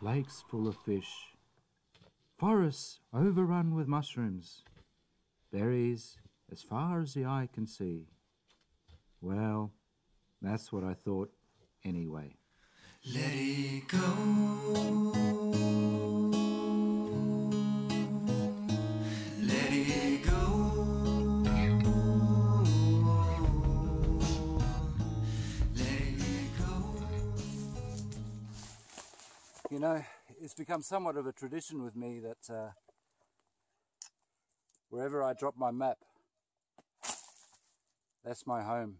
lakes full of fish, forests overrun with mushrooms, berries as far as the eye can see. Well, that's what I thought anyway. Let it go. It's become somewhat of a tradition with me that uh, wherever I drop my map, that's my home.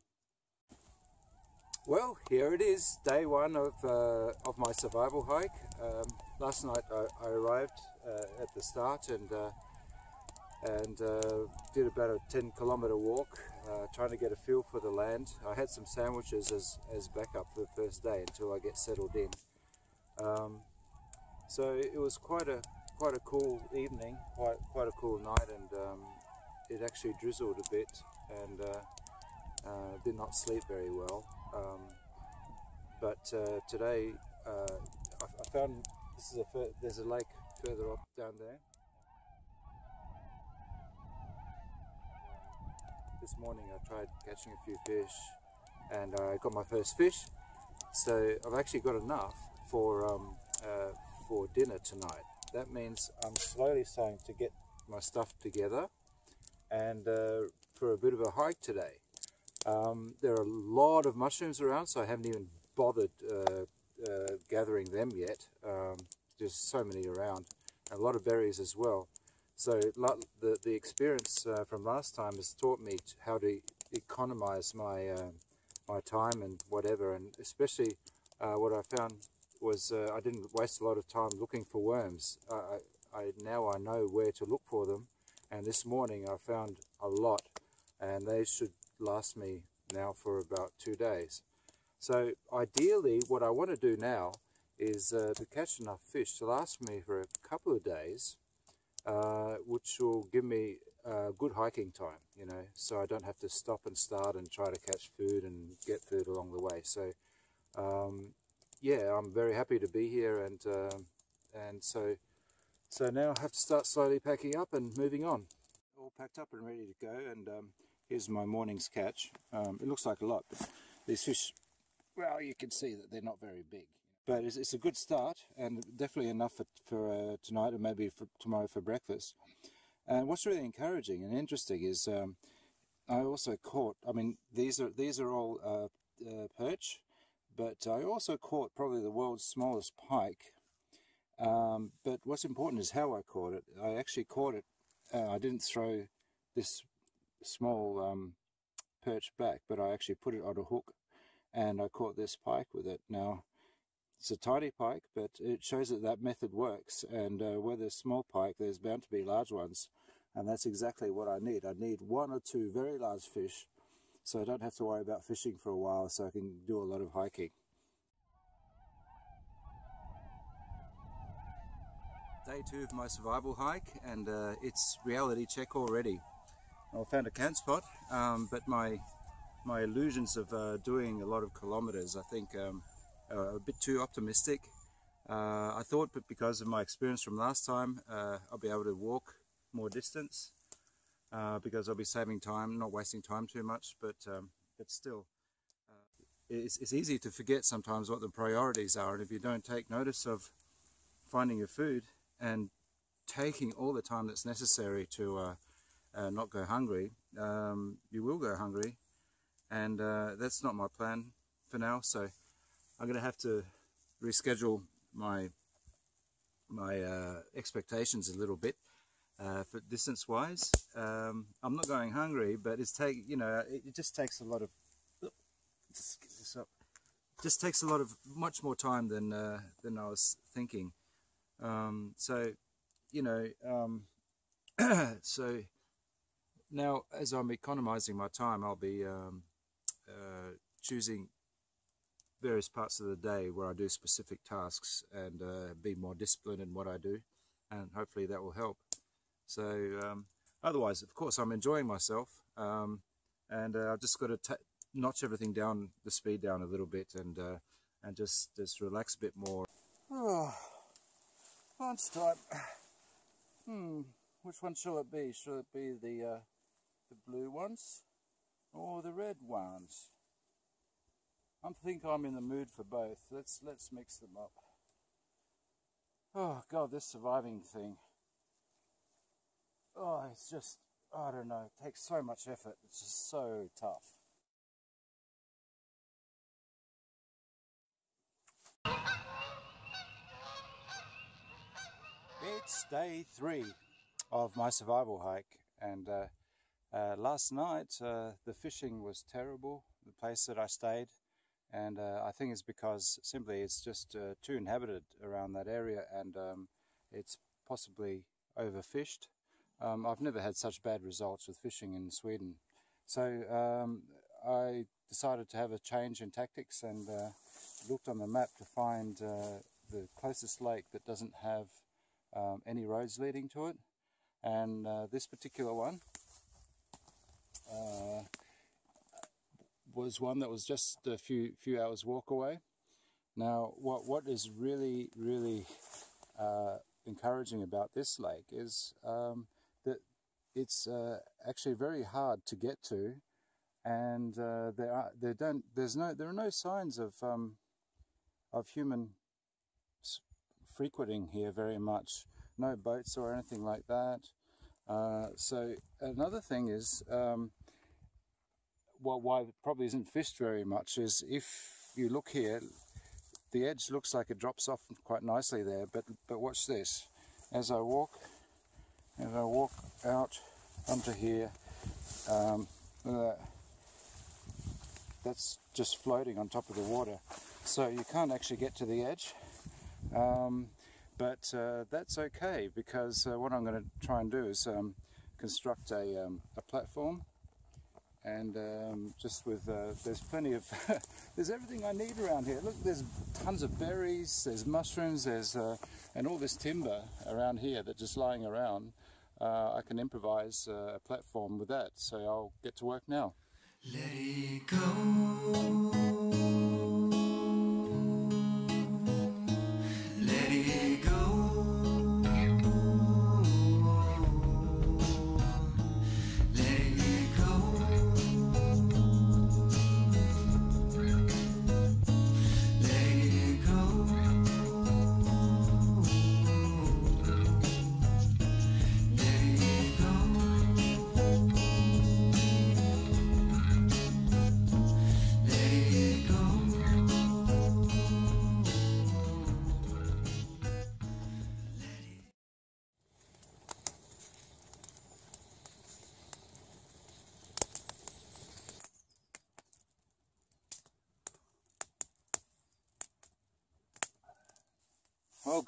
Well, here it is, day one of, uh, of my survival hike. Um, last night I, I arrived uh, at the start and uh, and uh, did about a 10 kilometer walk, uh, trying to get a feel for the land. I had some sandwiches as, as backup for the first day until I get settled in. Um, so it was quite a quite a cool evening, quite quite a cool night, and um, it actually drizzled a bit, and uh, uh, did not sleep very well. Um, but uh, today uh, I, I found this is a there's a lake further up down there. This morning I tried catching a few fish, and I got my first fish. So I've actually got enough for um, uh, for dinner tonight. That means I'm slowly starting to get my stuff together, and uh, for a bit of a hike today. Um, there are a lot of mushrooms around, so I haven't even bothered uh, uh, gathering them yet. Um, there's so many around, and a lot of berries as well. So the the experience uh, from last time has taught me how to economize my uh, my time and whatever, and especially uh, what I found was uh, I didn't waste a lot of time looking for worms. I, I, now I know where to look for them, and this morning I found a lot, and they should last me now for about two days. So ideally, what I want to do now is uh, to catch enough fish to last me for a couple of days, uh, which will give me uh, good hiking time, you know, so I don't have to stop and start and try to catch food and get food along the way. So, um, yeah, I'm very happy to be here, and um and so so now I have to start slowly packing up and moving on. All packed up and ready to go, and um, here's my morning's catch. Um, it looks like a lot, but these fish, well, you can see that they're not very big. But it's, it's a good start, and definitely enough for, for uh, tonight and maybe for tomorrow for breakfast. And what's really encouraging and interesting is um, I also caught. I mean, these are these are all uh, uh, perch, but I also caught probably the world's smallest pike. Um, but what's important is how I caught it. I actually caught it. Uh, I didn't throw this small um, perch back, but I actually put it on a hook, and I caught this pike with it. Now, it's a tiny pike, but it shows that that method works. And uh, where there's small pike, there's bound to be large ones, and that's exactly what I need. I need one or two very large fish, so I don't have to worry about fishing for a while, so I can do a lot of hiking. Day two of my survival hike, and uh, it's reality check already. I found a camp spot, um, but my my illusions of uh, doing a lot of kilometers, I think, um, are a bit too optimistic. Uh, I thought, but because of my experience from last time, uh, I'll be able to walk more distance uh, because I'll be saving time, not wasting time too much. But um, but still, uh, it's, it's easy to forget sometimes what the priorities are, and if you don't take notice of finding your food and taking all the time that's necessary to uh, uh, not go hungry, um, you will go hungry, and uh, that's not my plan for now. So I'm going to have to reschedule my my uh, expectations a little bit uh, for distance wise. Um, I'm not going hungry, but it's take you know it, it just takes a lot of just get this up. Just takes a lot of much more time than uh, than I was thinking. Um, so you know um, so now as I'm economizing my time, I'll be um, uh, choosing various parts of the day where I do specific tasks and uh, be more disciplined in what I do, and hopefully that will help. So, um, otherwise, of course, I'm enjoying myself, um, and uh, I've just got to notch everything down, the speed down a little bit, and uh, and just just relax a bit more. Oh, lunchtime. Hmm, which one shall it be? Shall it be the uh, the blue ones or the red ones? I think I'm in the mood for both. Let's let's mix them up. Oh God, this surviving thing. Oh, it's just I don't know. It takes so much effort. It's just so tough. It's day three of my survival hike, and uh, uh, last night uh, the fishing was terrible. The place that I stayed, and uh, I think it's because simply it's just uh, too inhabited around that area, and um, it's possibly overfished. Um, I've never had such bad results with fishing in Sweden, so um, I decided to have a change in tactics and uh, looked on the map to find the closest lake that doesn't have um, any roads leading to it. And uh, this particular one uh, was one that was just a few few hours walk away. Now, what what is really really uh, encouraging about this lake is um, it's uh, actually very hard to get to, and uh, there are there don't there's no there are no signs of um, of human frequenting here very much. No boats or anything like that. Uh, so another thing is, um, well, why it probably isn't fished very much is if you look here, the edge looks like it drops off quite nicely there, but but watch this. As I walk, as I walk out onto here, um, uh, that's just floating on top of the water. So you can't actually get to the edge. Um, but uh, that's okay because uh, what I'm going to try and do is um, construct a, um, a platform and um, just with uh, there's plenty of there's everything I need around here look there's tons of berries there's mushrooms there's uh, and all this timber around here that's just lying around uh, I can improvise uh, a platform with that so I'll get to work now Let it go.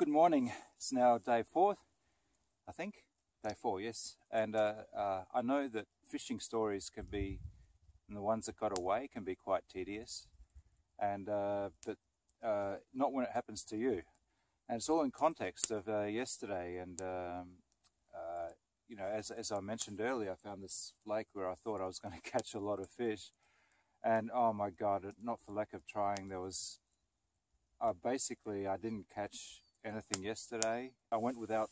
Good morning. It's now day four, I think. Day four, yes. And uh, uh, I know that fishing stories can be, and the ones that got away can be quite tedious, and uh, but uh, not when it happens to you. And it's all in context of uh, yesterday. And um, uh, you know, as as I mentioned earlier, I found this lake where I thought I was going to catch a lot of fish, and oh my God, not for lack of trying, there was uh, basically, I didn't catch anything yesterday. I went without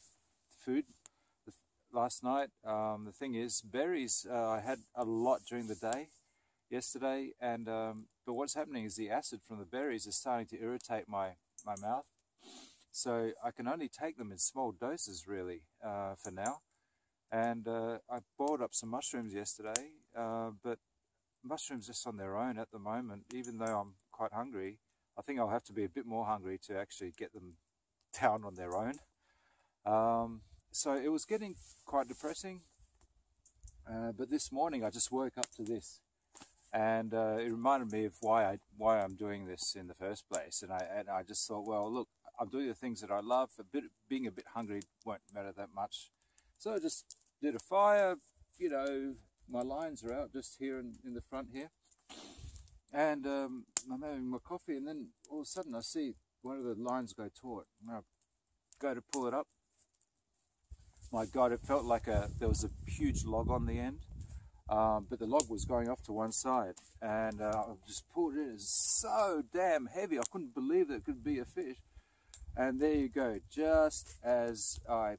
food last night. Um, the thing is, berries, uh, I had a lot during the day yesterday, and um, but what's happening is the acid from the berries is starting to irritate my, my mouth. So I can only take them in small doses, really, uh, for now. And uh, I boiled up some mushrooms yesterday, uh, but mushrooms just on their own at the moment, even though I'm quite hungry, I think I'll have to be a bit more hungry to actually get them down on their own. Um, so it was getting quite depressing. Uh, but this morning I just woke up to this, and uh, it reminded me of why I why I'm doing this in the first place. And I and I just thought, well, look, I'm doing the things that I love. A bit being a bit hungry won't matter that much. So I just did a fire. You know, my lines are out just here in, in the front here and um, I'm having my coffee, and then all of a sudden I see one of the lines go taut. And I go to pull it up. My God, it felt like a there was a huge log on the end, um, but the log was going off to one side, and uh, I just pulled it. It's so damn heavy. I couldn't believe that it could be a fish. And there you go, just as I,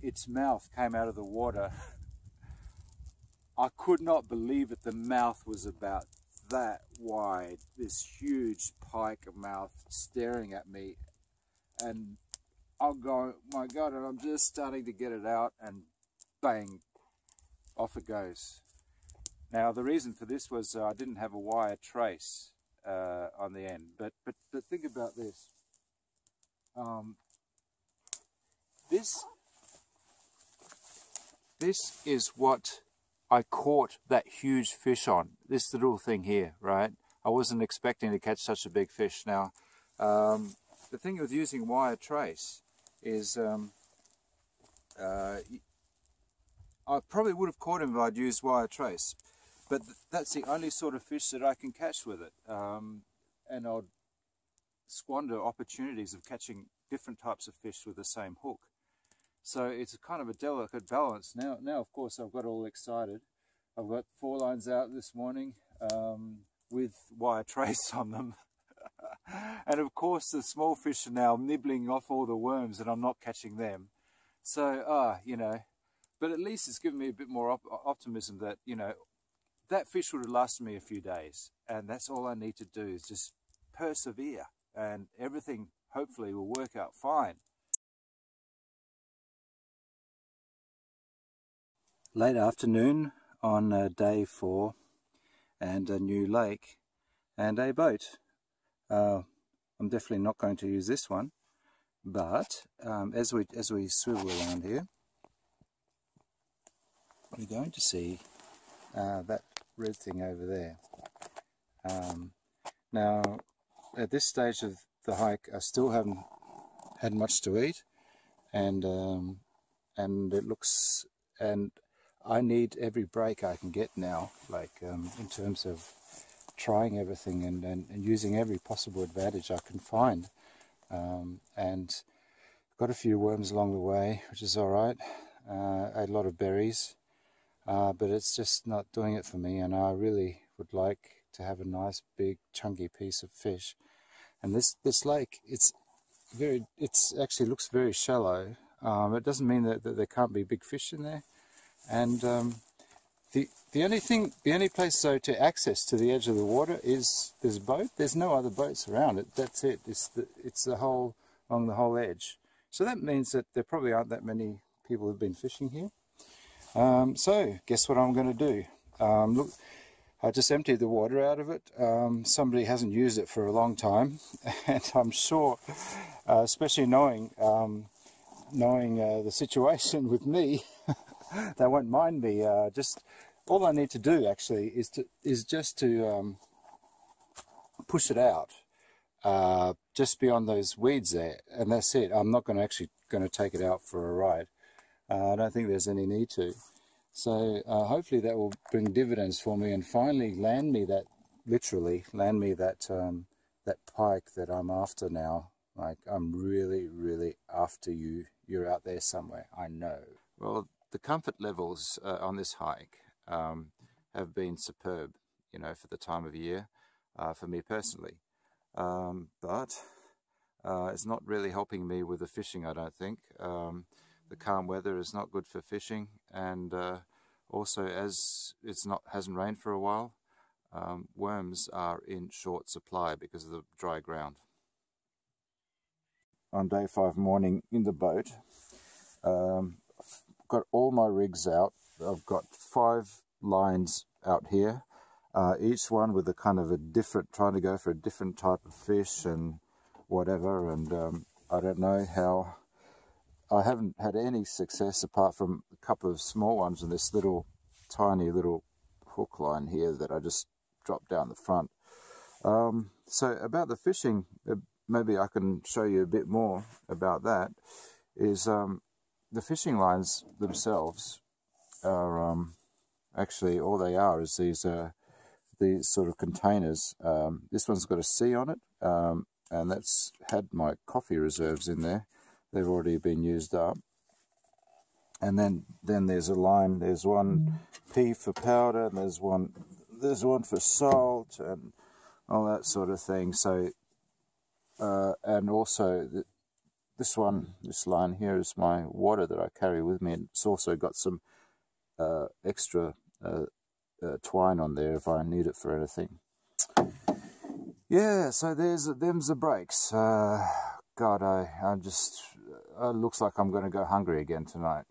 its mouth came out of the water, I could not believe it. The mouth was about that wide, this huge pike mouth staring at me. And I'm going, my God, and I'm just starting to get it out and bang, off it goes. Now the reason for this was uh, I didn't have a wire trace uh, on the end, but, but, but think about this. Um, this, this is what I caught that huge fish on. This little thing here, right? I wasn't expecting to catch such a big fish. Now, um, the thing with using wire trace is um, uh, I probably would have caught him if I'd used wire trace, but th that's the only sort of fish that I can catch with it. Um, and I'd squander opportunities of catching different types of fish with the same hook. So it's kind of a delicate balance. Now, now of course, I've got all excited. I've got four lines out this morning um, with wire trace on them. and of course, the small fish are now nibbling off all the worms and I'm not catching them. So, ah, you know, but at least it's given me a bit more op optimism that, you know, that fish would have lasted me a few days. And that's all I need to do is just persevere and everything hopefully will work out fine. Late afternoon on uh, day four and a new lake and a boat. Uh, I'm definitely not going to use this one, but um, as we as we swivel around here, we're going to see uh, that red thing over there. Um, now, at this stage of the hike, I still haven't had much to eat, and um, and it looks and I need every break I can get now, like um, in terms of trying everything and, and, and, using every possible advantage I can find. Um, and got a few worms along the way, which is all right. Uh, ate a lot of berries, uh, but it's just not doing it for me. And I really would like to have a nice big chunky piece of fish. And this this lake, it's very, it's actually looks very shallow. Um, it doesn't mean that, that there can't be big fish in there and um, the the only thing, the only place though to access to the edge of the water is this boat. There's no other boats around it. That's it. It's the it's the whole along the whole edge. So that means that there probably aren't that many people who've been fishing here. Um, so guess what I'm going to do? Um, look, I just emptied the water out of it. Um, somebody hasn't used it for a long time, and I'm sure, uh, especially knowing um, knowing uh, the situation with me. they won't mind me. Uh, just all I need to do actually is to is just to um, push it out uh, just beyond those weeds there, and that's it. I'm not going to actually going to take it out for a ride. Uh, I don't think there's any need to. So uh, hopefully that will bring dividends for me and finally land me that literally land me that um, that pike that I'm after now. Like I'm really, really after you. You're out there somewhere. I know. Well, the comfort levels uh, on this hike um, have been superb, you know, for the time of year, uh, for me personally. Um, but uh, it's not really helping me with the fishing, I don't think. Um, the calm weather is not good for fishing, and uh, also as it's not hasn't rained for a while, um, worms are in short supply because of the dry ground. On day five morning in the boat, um, got all my rigs out. I've got five lines out here, uh, each one with a kind of a different, trying to go for a different type of fish and whatever. And um, I don't know how, I haven't had any success apart from a couple of small ones and this little tiny little hook line here that I just dropped down the front. Um, so about the fishing, uh, maybe I can show you a bit more about that, is um, the fishing lines themselves are um, actually all they are is these uh, these sort of containers. Um, this one's got a C on it, um, and that's had my coffee reserves in there. They've already been used up. And then then there's a line. There's one P for powder, and there's one there's one for salt, and all that sort of thing. So uh, and also this one, this line here is my water that I carry with me. And it's also got some uh, extra uh, uh, twine on there if I need it for anything. Yeah, so there's them's the breaks. Uh, God, I I just uh, looks like I'm going to go hungry again tonight.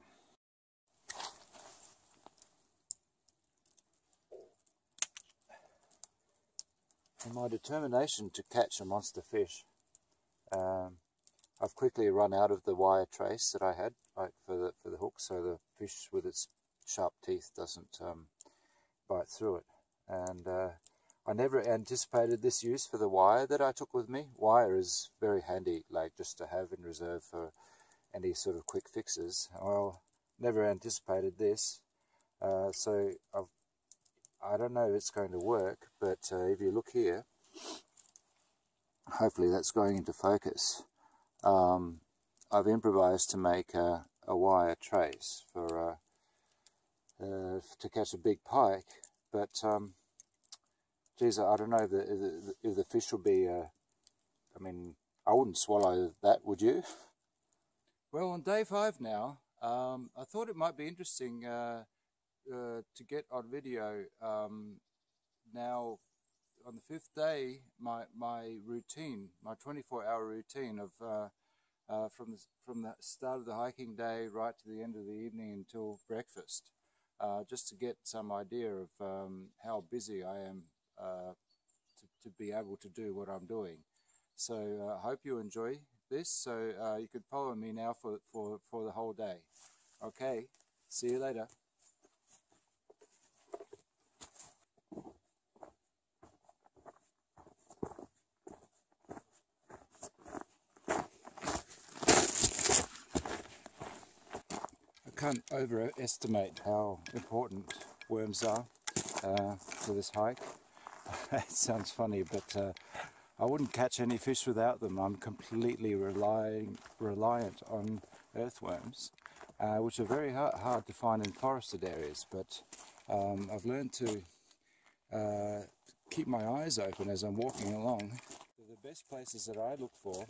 In my determination to catch a monster fish, um, I've quickly run out of the wire trace that I had like for the for the hook, so the fish with its sharp teeth doesn't um, bite through it. And uh, I never anticipated this use for the wire that I took with me. Wire is very handy, like just to have in reserve for any sort of quick fixes. Well, never anticipated this. Uh, so I've, I don't know if it's going to work, but uh, if you look here, hopefully that's going into focus. Um, I've improvised to make a, a wire trace for uh, uh, to catch a big pike, but um, geez, I don't know if the, if the, fish will be. Uh, I mean, I wouldn't swallow that, would you? Well, on day five now, um, I thought it might be interesting uh, uh, to get on video. Um, now, on the fifth day, my my routine, my 24-hour routine of uh, uh, from the from the start of the hiking day right to the end of the evening until breakfast, uh, just to get some idea of um, how busy I am uh, to, to be able to do what I'm doing. So uh, I hope you enjoy this. So uh, you could follow me now for, for, for the whole day. Okay, see you later. Can't overestimate how important worms are uh, for this hike. it sounds funny, but uh, I wouldn't catch any fish without them. I'm completely relying, reliant on earthworms, uh, which are very hard, hard to find in forested areas. But um, I've learned to uh, keep my eyes open as I'm walking along. The best places that I look for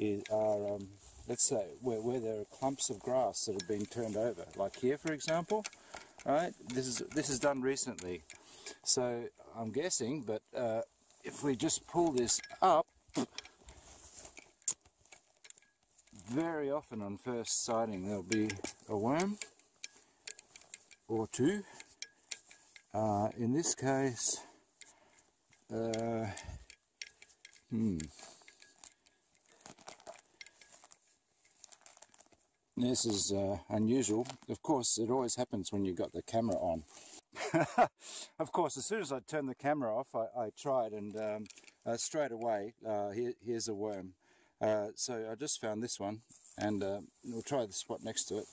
is, are, um, let's say, where, where there are clumps of grass that have been turned over, like here, for example. Right, this is this is done recently, so I'm guessing. But uh, if we just pull this up, very often on first sighting there'll be a worm or two. Uh, in this case, uh, hmm. This is uh, unusual. Of course, it always happens when you've got the camera on. of course, as soon as I turned the camera off, I, I tried, and um, uh, straight away, uh, here, here's a worm. Uh, so I just found this one, and uh, we'll try the spot next to it.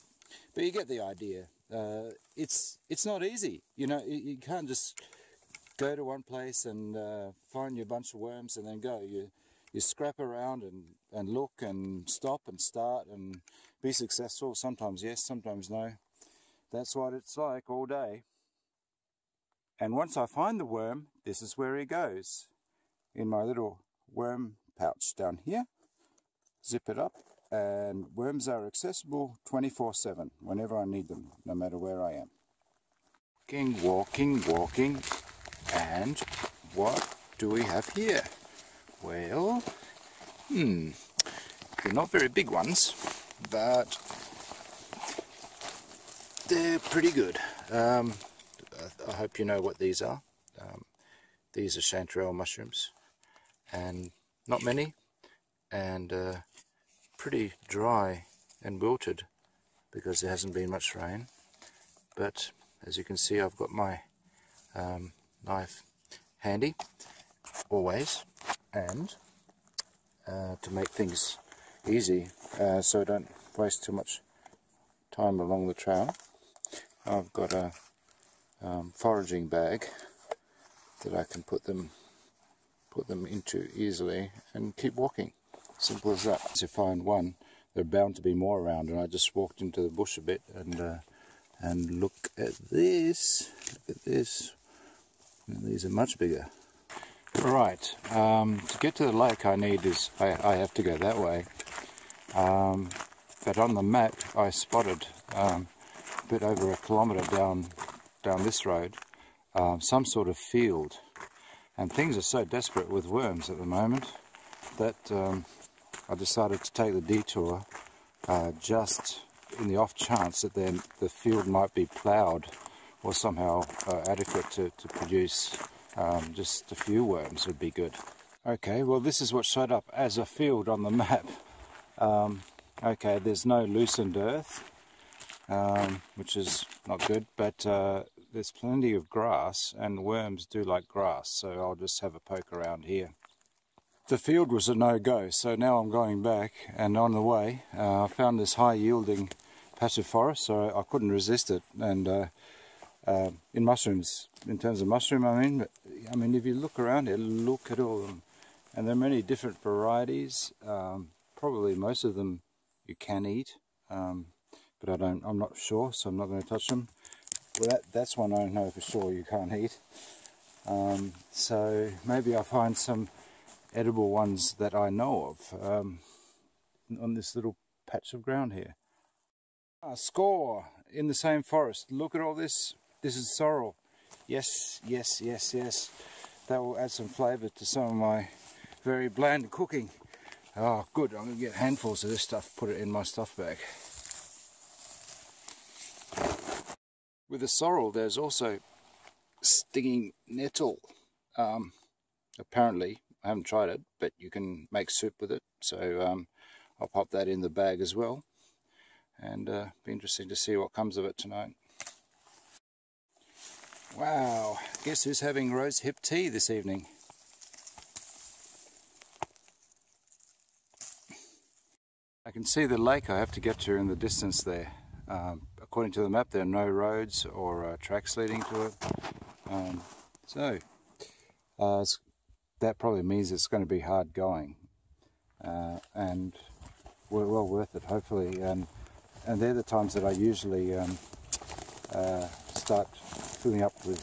But you get the idea. Uh, it's it's not easy, you know. You, you, can't just go to one place and find your bunch of worms and then go. You you scrap around and, and look and stop and start and be successful. Sometimes yes, sometimes no. That's what it's like all day. And once I find the worm, this is where he goes. In my little worm pouch down here. Zip it up and worms are accessible 24-7 whenever I need them, no matter where I am. Walking, walking, walking. And what do we have here? Well, hmm, they're not very big ones, but they're pretty good. Um, I hope you know what these are. Um, these are chanterelle mushrooms, and not many, and uh, pretty dry and wilted because there hasn't been much rain. But as you can see, I've got my um, knife handy always, and uh, to make things easy, uh, so I don't waste too much time along the trail. I've got a um, foraging bag that I can put them put them into easily and keep walking. Simple as that. To find one, there are bound to be more around, and I just walked into the bush a bit and uh, and look at this. Look at this. These are much bigger. Right, um, to get to the lake I need is, I, I have to go that way. Um, but on the map I spotted um, a bit over a kilometre down, down this road um, some sort of field. And things are so desperate with worms at the moment that um, I decided to take the detour uh, just in the off chance that then the field might be ploughed or somehow uh, adequate to, to produce um, just a few worms would be good. Okay, well this is what showed up as a field on the map. Um, okay, there's no loosened earth, um, which is not good, but uh, there's plenty of grass and worms do like grass, so I'll just have a poke around here. The field was a no-go, so now I'm going back and on the way uh, I found this high-yielding patch of forest, so I couldn't resist it. And uh, uh, in mushrooms, in terms of mushroom, I mean, I mean, if you look around here, look at all of them, and there are many different varieties. Um, probably most of them you can eat, um, but I don't. I'm not sure, so I'm not going to touch them. Well, that, that's one I know for sure you can't eat. Um, so maybe I'll find some edible ones that I know of um, on this little patch of ground here. Ah, score in the same forest. Look at all this. This is sorrel. Yes, yes, yes, yes. That will add some flavour to some of my very bland cooking. Oh, good. I'm going to get handfuls of this stuff, put it in my stuff bag. With the sorrel, there's also stinging nettle. Um, apparently, I haven't tried it, but you can make soup with it. So um, I'll pop that in the bag as well and uh, be interesting to see what comes of it tonight. Wow, guess who's having rose hip tea this evening? I can see the lake I have to get to in the distance there. Um, according to the map there are no roads or uh, tracks leading to it. Um, so uh, that probably means it's going to be hard going uh, and well worth it hopefully. And and they're the times that I usually um, uh, start filling up with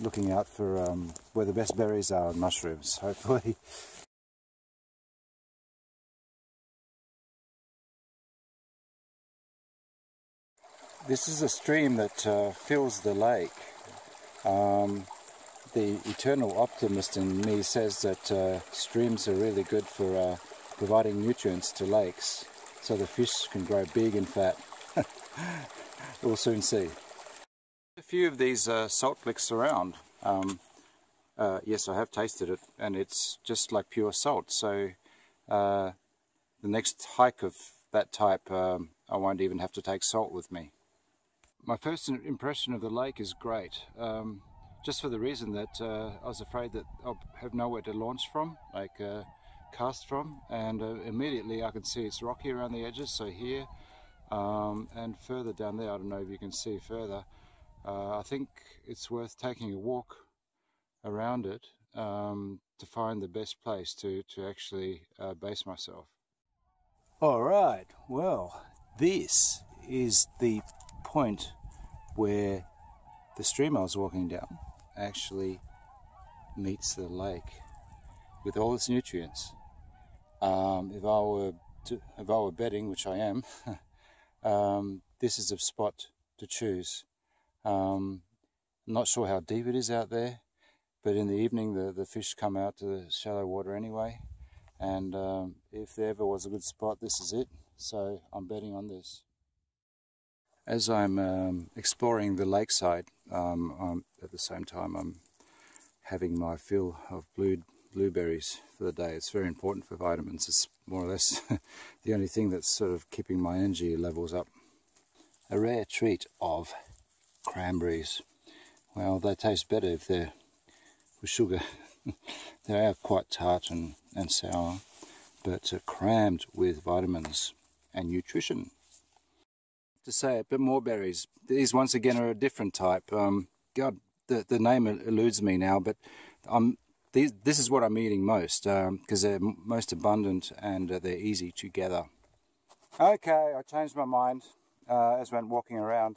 looking out for um, where the best berries are on mushrooms, hopefully. This is a stream that uh, fills the lake. Um, the eternal optimist in me says that uh, streams are really good for uh, providing nutrients to lakes so the fish can grow big and fat. we'll soon see. A few of these uh, salt licks around. Um, uh, yes, I have tasted it, and it's just like pure salt. So uh, the next hike of that type, um, I won't even have to take salt with me. My first impression of the lake is great, um, just for the reason that uh, I was afraid that I'll have nowhere to launch from, like uh, cast from and uh, immediately I can see it's rocky around the edges so here um, and further down there I don't know if you can see further uh, I think it's worth taking a walk around it um, to find the best place to, to actually uh, base myself. Alright, well this is the point where the stream I was walking down actually meets the lake with all its nutrients. Um, if I were to, if I were betting, which I am, um, this is a spot to choose. Um, not sure how deep it is out there, but in the evening the, the fish come out to the shallow water anyway. And um, if there ever was a good spot, this is it. So I'm betting on this. As I'm um, exploring the lakeside, um, at the same time I'm having my fill of blue blueberries for the day. It's very important for vitamins. It's more or less the only thing that's sort of keeping my energy levels up. A rare treat of cranberries. Well, they taste better if they're with sugar. they are quite tart and, and sour, but crammed with vitamins and nutrition. To say it, but more berries. These once again are a different type. Um, God, the, the name eludes me now, but I'm these, this is what I'm eating most because um, they're most abundant and uh, they're easy to gather. Okay, I changed my mind uh, as went walking around.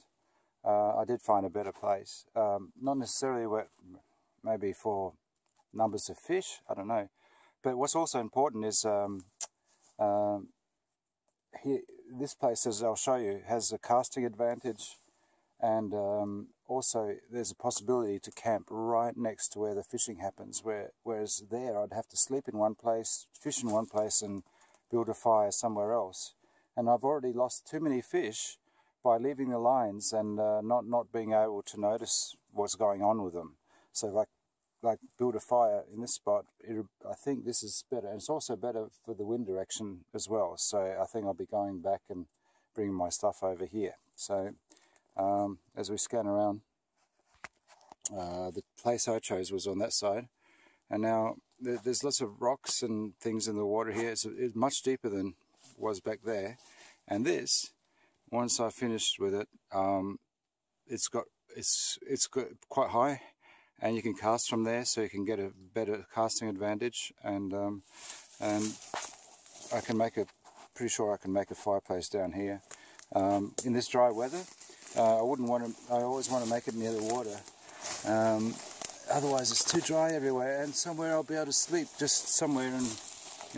Uh, I did find a better place. Um, not necessarily where, maybe for numbers of fish. I don't know. But what's also important is um, um, here, this place, as I'll show you, has a casting advantage, and um, also there's a possibility to camp right next to where the fishing happens. Where whereas there, I'd have to sleep in one place, fish in one place, and build a fire somewhere else. And I've already lost too many fish by leaving the lines and uh, not not being able to notice what's going on with them. So like like build a fire in this spot, it, I think this is better. And it's also better for the wind direction as well. So I think I'll be going back and bringing my stuff over here. So um, as we scan around, uh, the place I chose was on that side. And now there's lots of rocks and things in the water here. It's, it's much deeper than was back there. And this, once I finished with it, um, it's got it's it's got quite high and you can cast from there so you can get a better casting advantage. And um, and I can make a pretty sure I can make a fireplace down here. Um, in this dry weather uh, I wouldn't want to I always want to make it near the water. Um, otherwise it's too dry everywhere and somewhere I'll be able to sleep just somewhere in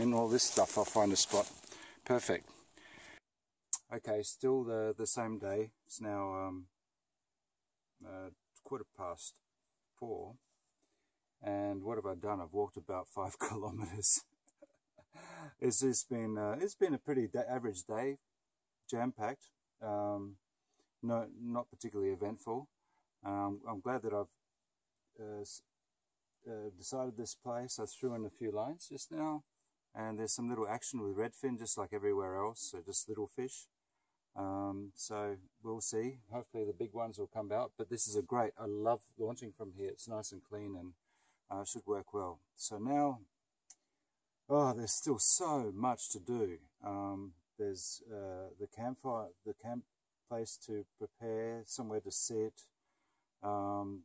in all this stuff I'll find a spot. Perfect. Okay still the the same day. It's now um, uh, quarter past four. And what have I done? I've walked about five kilometers. it's just been uh, it's been a pretty average day, jam packed. Um, no, not particularly eventful. Um, I'm glad that I've uh, uh, decided this place. I threw in a few lines just now, and there's some little action with redfin, just like everywhere else. So just little fish. Um, so we'll see. Hopefully the big ones will come out. But this is a great, I love launching from here. It's nice and clean and uh, should work well. So now, oh, there's still so much to do. Um, there's uh, the campfire, the camp place to prepare, somewhere to sit, um,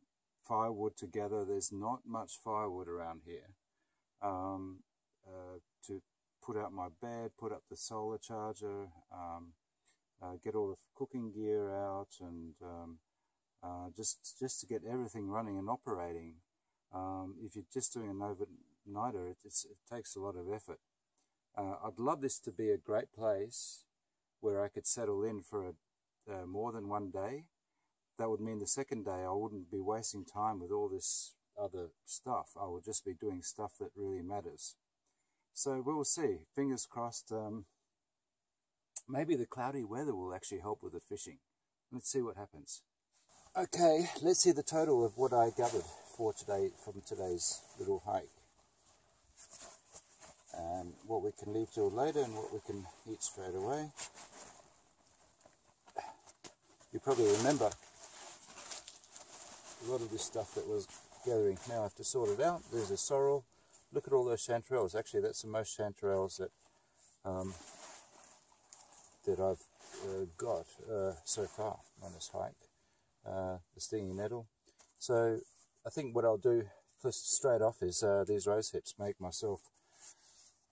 firewood together. There's not much firewood around here. Um, uh, to put out my bed, put up the solar charger, um, uh, get all the cooking gear out and um, uh, just just to get everything running and operating. Um, if you're just doing an overnighter, it, it takes a lot of effort. Uh, I'd love this to be a great place where I could settle in for a, uh, more than one day. That would mean the second day I wouldn't be wasting time with all this other stuff. I would just be doing stuff that really matters. So we'll see. Fingers crossed. Um, maybe the cloudy weather will actually help with the fishing. Let's see what happens. Okay, let's see the total of what I gathered for today from today's little hike. And what we can leave till later and what we can eat straight away. You probably remember a lot of this stuff that was gathering. Now I have to sort it out. There's a sorrel. Look at all those chanterelles. Actually, that's the most chanterelles that um, that I've uh, got uh, so far on this hike, uh, the stinging nettle. So I think what I'll do first straight off is uh, these rose hips, make myself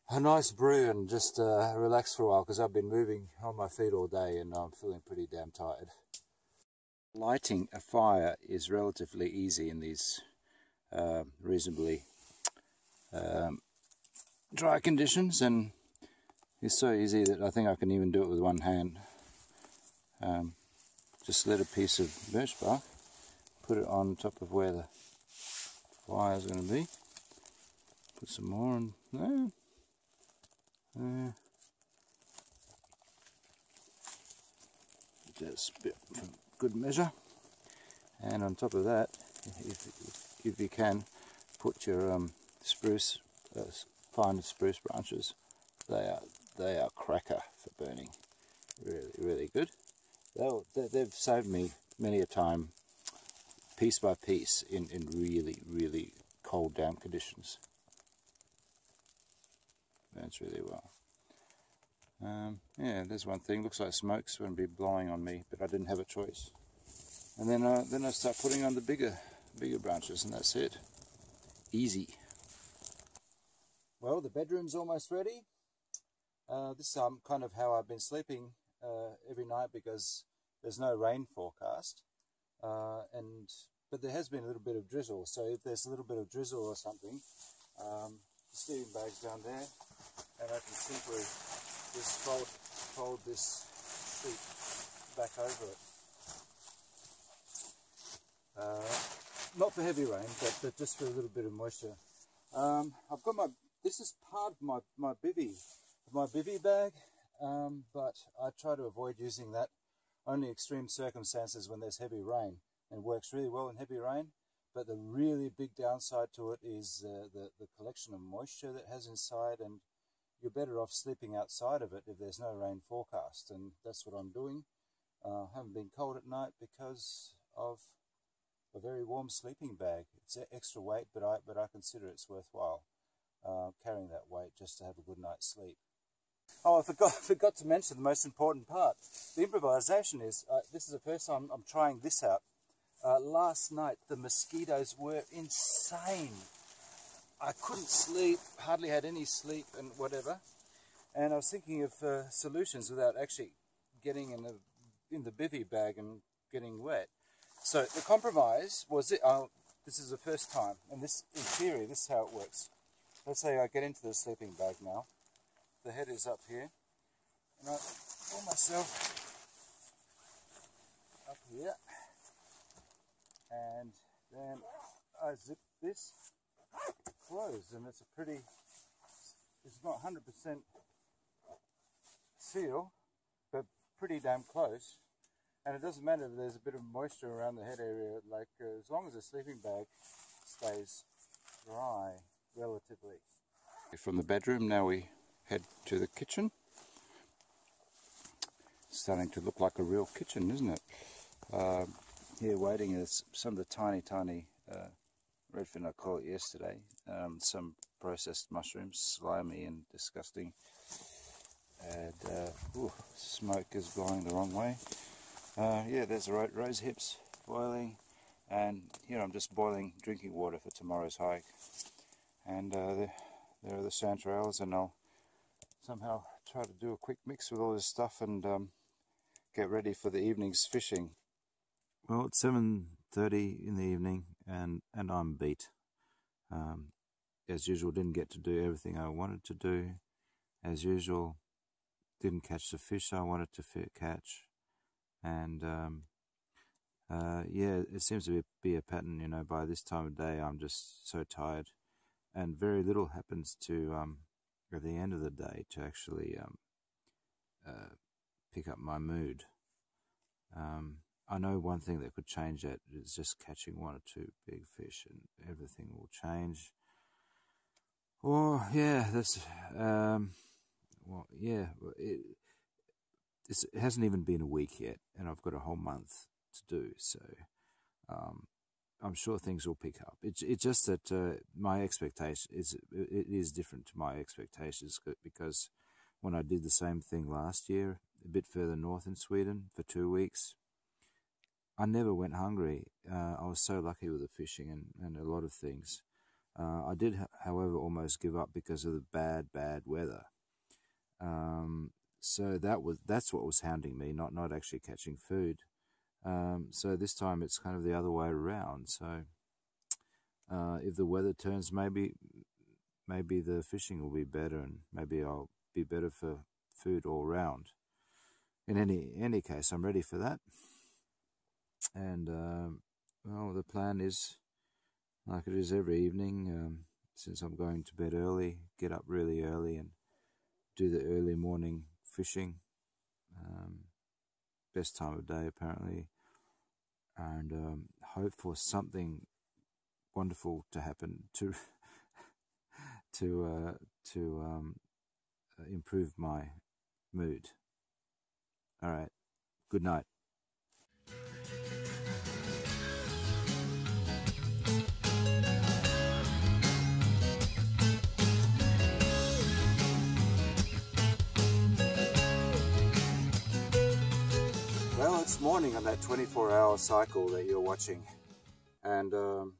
a nice brew and just uh, relax for a while because I've been moving on my feet all day and I'm feeling pretty damn tired. Lighting a fire is relatively easy in these uh, reasonably um, dry conditions and it's so easy that I think I can even do it with one hand. Um, just let a piece of birch bark, put it on top of where the fire is going to be. Put some more on there. there. Just a bit for good measure. And on top of that, if, if, if you can, put your um, spruce, uh, fine spruce branches. They are they are cracker for burning. Really, really good. They'll, they've saved me many a time, piece by piece, in, in really, really cold, damp conditions. Burns really well. Um, yeah, there's one thing. Looks like smoke's going to be blowing on me, but I didn't have a choice. And then, uh, then I start putting on the bigger, bigger branches, and that's it. Easy. Well, the bedroom's almost ready. Uh, this is um, kind of how I've been sleeping uh, every night because there's no rain forecast. Uh, and but there has been a little bit of drizzle. So if there's a little bit of drizzle or something, um, the sleeping bag's down there, and I can simply just fold, fold this sheet back over it. Uh, not for heavy rain, but, but just for a little bit of moisture. Um, I've got my, this is part of my, my bivy, my bivy bag, um, but I try to avoid using that only extreme circumstances when there's heavy rain and works really well in heavy rain. But the really big downside to it is uh, the, the collection of moisture that it has inside and you're better off sleeping outside of it if there's no rain forecast. And that's what I'm doing. Uh, haven't been cold at night because of a very warm sleeping bag. It's extra weight, but I but I consider it's worthwhile uh, carrying that weight just to have a good night's sleep. Oh, I forgot forgot to mention the most important part. The improvisation is uh, this is the first time I'm trying this out. Uh, last night the mosquitoes were insane. I couldn't sleep, hardly had any sleep, and whatever. And I was thinking of uh, solutions without actually getting in the in the bivy bag and getting wet. So the compromise was it. Uh, this is the first time, and this, in theory, this is how it works. Let's say I get into the sleeping bag now. The head is up here, and I pull myself up here, and then I zip this closed, and it's a pretty. It's not 100% seal, but pretty damn close. And it doesn't matter if there's a bit of moisture around the head area, like uh, as long as the sleeping bag stays dry relatively. From the bedroom, now we head to the kitchen. starting to look like a real kitchen, isn't it? Uh, here waiting is some of the tiny, tiny uh, redfin I caught yesterday. Um, some processed mushrooms, slimy and disgusting. And uh, ooh, smoke is blowing the wrong way. Uh, yeah, there's the rose hips boiling, and here I'm just boiling drinking water for tomorrow's hike. And uh, there, there are the chanterelles, and I'll somehow try to do a quick mix with all this stuff and um, get ready for the evening's fishing. Well, it's 7.30 in the evening, and, and I'm beat. Um, as usual, didn't get to do everything I wanted to do. As usual, didn't catch the fish I wanted to catch and um, uh, yeah, it seems to be a pattern. You know, by this time of day, I'm just so tired, and very little happens to um, at the end of the day to actually um, uh, pick up my mood. Um, I know one thing that could change that is just catching one or two big fish, and everything will change. Or yeah, that's um, well, yeah, it, it hasn't even been a week yet, and I've got a whole month to do. So um, I'm sure things will pick up. It's it's just that uh, my expectation is it is different to my expectations because when I did the same thing last year, a bit further north in Sweden for two weeks, I never went hungry. Uh, I was so lucky with the fishing and, and a lot of things. Uh, I did, however, almost give up because of the bad, bad weather. Um, so that was that's what was hounding me, not not actually catching food. Um, so this time it's kind of the other way around. So uh, if the weather turns, maybe maybe the fishing will be better, and maybe I'll be better for food all round. In any any case, I'm ready for that. And um, well, the plan is like it is every evening. Um, since I'm going to bed early, get up really early and do the early morning fishing. Um, best time of day, apparently. And um, hope for something wonderful to happen to to uh, to um, improve my mood. All right. Good night. It's morning on that 24 hour cycle that you're watching. And, um,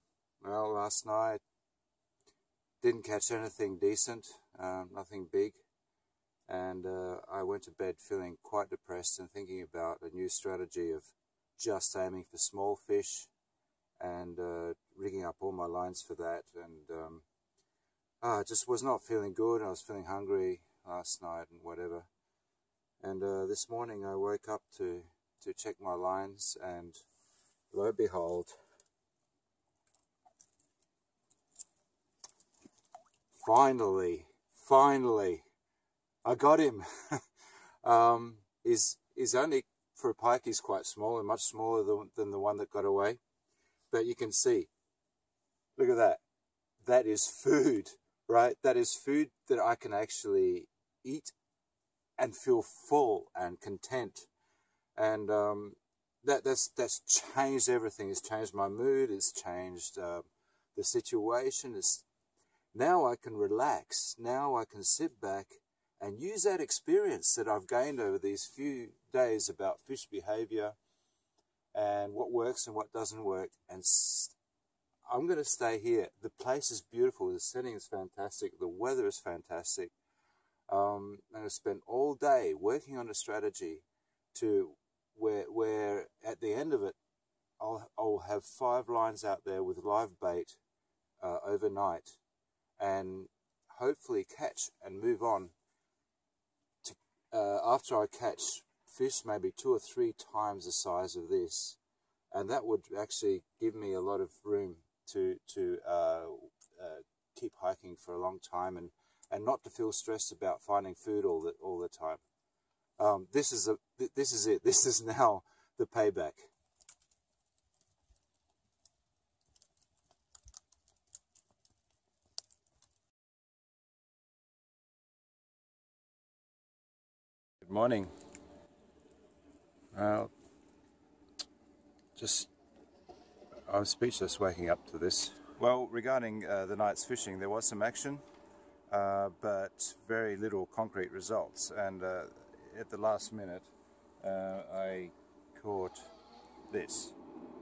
well, last night didn't catch anything decent, um, nothing big. And uh, I went to bed feeling quite depressed and thinking about a new strategy of just aiming for small fish and uh, rigging up all my lines for that. And um, I just was not feeling good. I was feeling hungry last night and whatever. And uh, this morning I woke up to, to check my lines, and lo and behold, finally, finally, I got him. um, he's only, for a pike, he's quite small and much smaller than, than the one that got away. But you can see, look at that. That is food, right? That is food that I can actually eat and feel full and content. And um, that that's that's changed everything. It's changed my mood. It's changed uh, the situation. It's now I can relax. Now I can sit back and use that experience that I've gained over these few days about fish behavior and what works and what doesn't work. And i I'm going to stay here. The place is beautiful. The setting is fantastic. The weather is fantastic. Um, I'm going all day working on a strategy to where, where at the end of it, I'll, I'll have five lines out there with live bait uh, overnight and hopefully catch and move on to, uh, after I catch fish maybe two or three times the size of this. And that would actually give me a lot of room to to uh, uh, keep hiking for a long time and and not to feel stressed about finding food all the all the time um, this is a this is it this is now the payback Good morning. Well, just I'm speechless waking up to this. Well, regarding uh, the night's fishing, there was some action, uh, but very little concrete results. And uh, at the last minute, uh, I caught this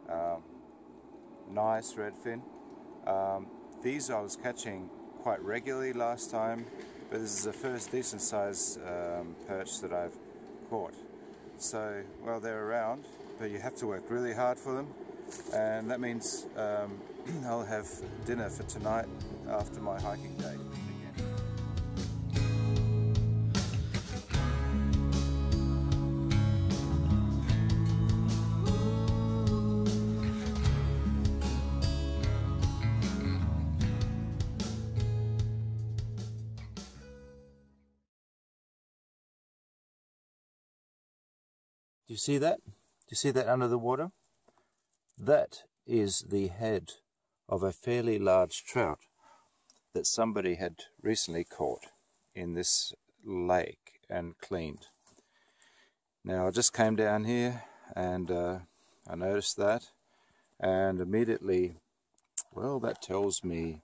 um, nice redfin. Um, these I was catching quite regularly last time, but this is the first decent sized um, perch that I've caught. So, well, they're around, but you have to work really hard for them. And that means um, I'll have dinner for tonight after my hiking day. You see that? Do you see that under the water? That is the head of a fairly large trout that somebody had recently caught in this lake and cleaned. Now I just came down here and uh, I noticed that and immediately, well that tells me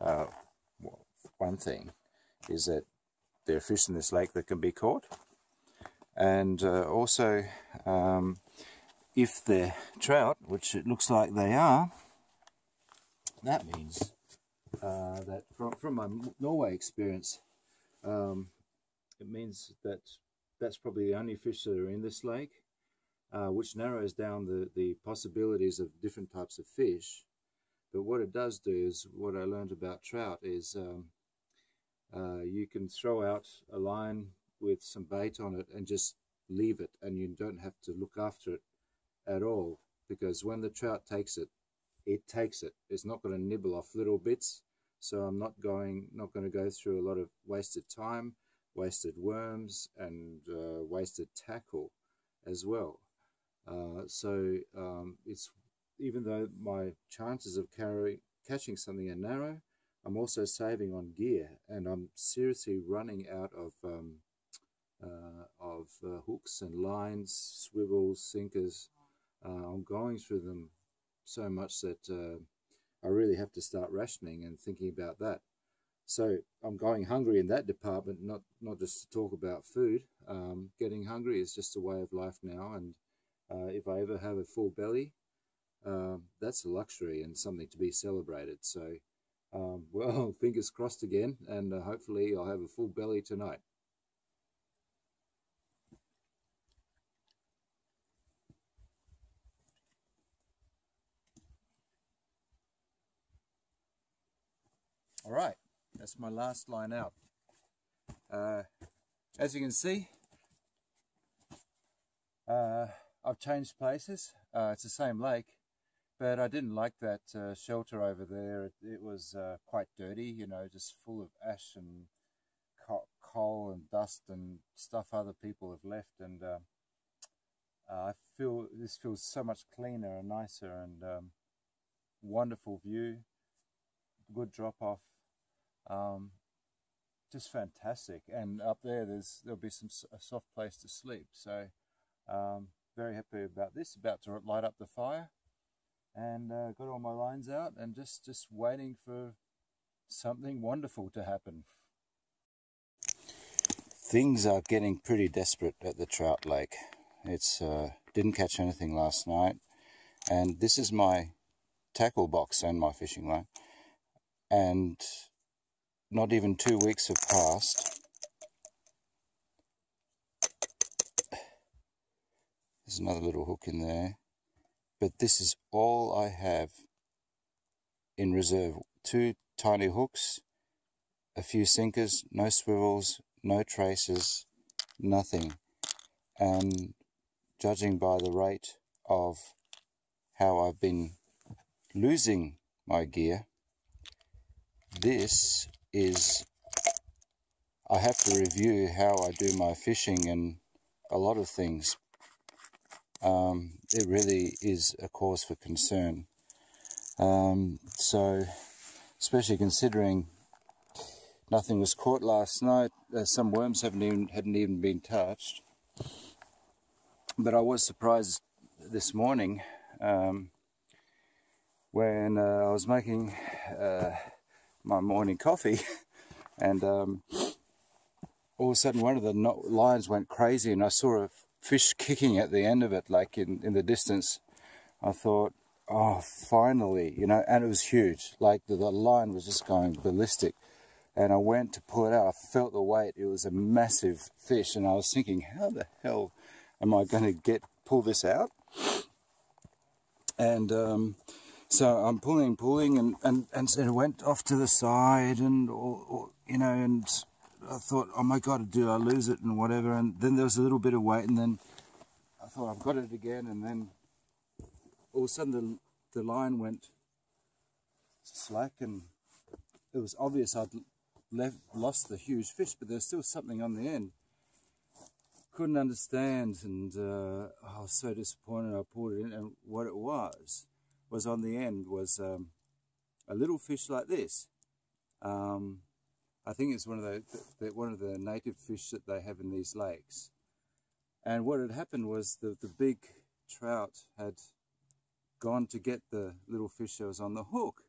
uh, one thing is that there are fish in this lake that can be caught and uh, also um, if they're trout, which it looks like they are, that means uh, that from, from my Norway experience, um, it means that that's probably the only fish that are in this lake, uh, which narrows down the, the possibilities of different types of fish. But what it does do is, what I learned about trout is um, uh, you can throw out a line with some bait on it and just leave it and you don't have to look after it at all because when the trout takes it it takes it. It's not going to nibble off little bits. So i'm not going not going to go through a lot of wasted time wasted worms and uh, wasted tackle as well. Uh, so um, it's even though my chances of carrying catching something are narrow i'm also saving on gear and i'm seriously running out of um, of uh, hooks and lines, swivels, sinkers. Uh, I'm going through them so much that uh, I really have to start rationing and thinking about that. So I'm going hungry in that department, not not just to talk about food. Um, getting hungry is just a way of life now, and uh, if I ever have a full belly, uh, that's a luxury and something to be celebrated. So, um, well, fingers crossed again, and hopefully I'll have a full belly tonight. All right, that's my last line out. Uh, as you can see, uh, I've changed places. Uh, it's the same lake, but I didn't like that uh, shelter over there. It, it was uh, quite dirty, you know, just full of ash and co- coal and dust and stuff other people have left. And uh, uh, I feel this feels so much cleaner and nicer and um, wonderful view, good drop off. Um, just fantastic. And up there, there's there'll be some a soft place to sleep. So um, very happy about this. About to light up the fire, and uh, got all my lines out, and just just waiting for something wonderful to happen. Things are getting pretty desperate at the trout lake. It's uh, didn't catch anything last night, and this is my tackle box and my fishing line, and not even two weeks have passed. There's another little hook in there. But this is all I have in reserve. Two tiny hooks, a few sinkers, no swivels, no traces, nothing. And judging by the rate of how I've been losing my gear, this is I have to review how I do my fishing and a lot of things. Um, it really is a cause for concern. Um, so, especially considering nothing was caught last night, uh, some worms haven't even hadn't even been touched. But I was surprised this morning um, when uh, I was making uh, my morning coffee, and um, all of a sudden one of the lines went crazy, and I saw a fish kicking at the end of it, like in, in the distance. I thought, oh, finally, you know, and it was huge. Like the, the line was just going ballistic. And I went to pull it out. I felt the weight. It was a massive fish, and I was thinking, how the hell am I going to get pull this out? And um, so I'm pulling, pulling, and and and so it went off to the side, and or, or, you know, and I thought, oh my god, did I lose it and whatever? And then there was a little bit of weight, and then I thought I've got it again, and then all of a sudden the the line went slack, and it was obvious I'd left lost the huge fish, but there's still something on the end. Couldn't understand, and uh, I was so disappointed. I pulled it in, and what it was was on the end was um, a little fish like this. Um, I think it's one of the, the one of the native fish that they have in these lakes. And what had happened was the the big trout had gone to get the little fish that was on the hook,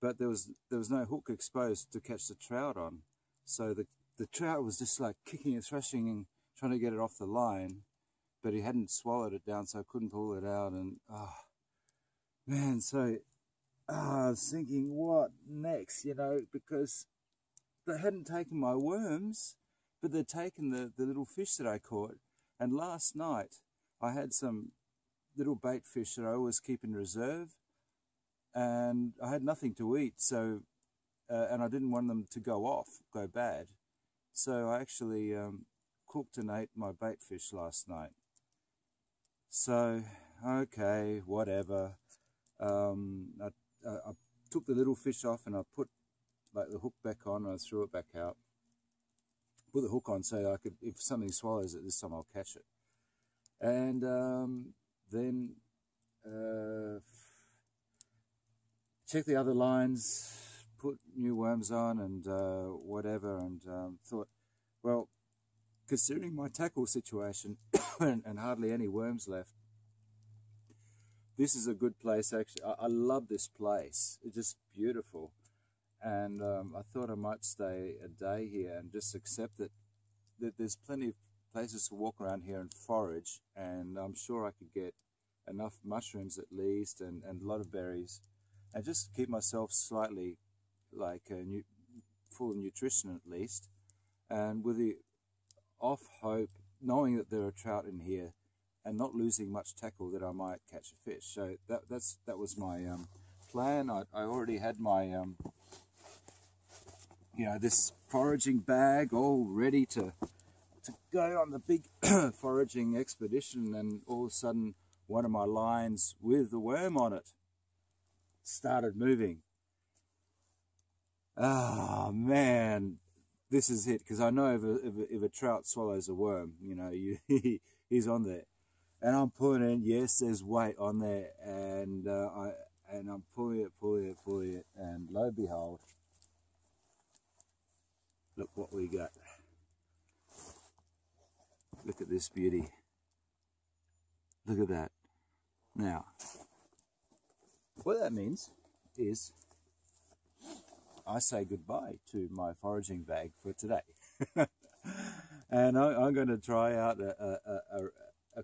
but there was there was no hook exposed to catch the trout on. So the the trout was just like kicking and thrashing and trying to get it off the line, but he hadn't swallowed it down, so I couldn't pull it out. And ah, man, so ah, I was thinking, what next? You know, because they hadn't taken my worms, but they'd taken the, the little fish that I caught. And last night, I had some little bait fish that I always keep in reserve, and I had nothing to eat, so uh, and I didn't want them to go off, go bad. So I actually um, cooked and ate my bait fish last night. So, okay, whatever. Um, I, I, took the little fish off and I put like the hook back on and I threw it back out. Put the hook on so I could, if something swallows it this time, I'll catch it. And um, then uh, check the other lines, put new worms on and uh, whatever, and um, thought, well, considering my tackle situation and, and hardly any worms left, this is a good place actually. I, I love this place. It's just beautiful. And um, I thought I might stay a day here and just accept that, that there's plenty of places to walk around here and forage. And I'm sure I could get enough mushrooms at least and, and a lot of berries. And just keep myself slightly like uh, nu- full nutrition at least. And with the off hope, knowing that there are trout in here, and not losing much tackle, that I might catch a fish. So that that's that was my um, plan. I, I already had my um, you know, this foraging bag all ready to to go on the big foraging expedition, and all of a sudden, one of my lines with the worm on it started moving. Ah, man, this is it because I know if a, if, a, if a trout swallows a worm, you know, you he's on there, and I'm pulling in. Yes, there's weight on there, and uh, I and I'm pulling it, pulling it, pulling it, and lo and behold, look what we got. Look at this beauty. Look at that. Now, what that means is I say goodbye to my foraging bag for today. and I, am going to try out a, a, a,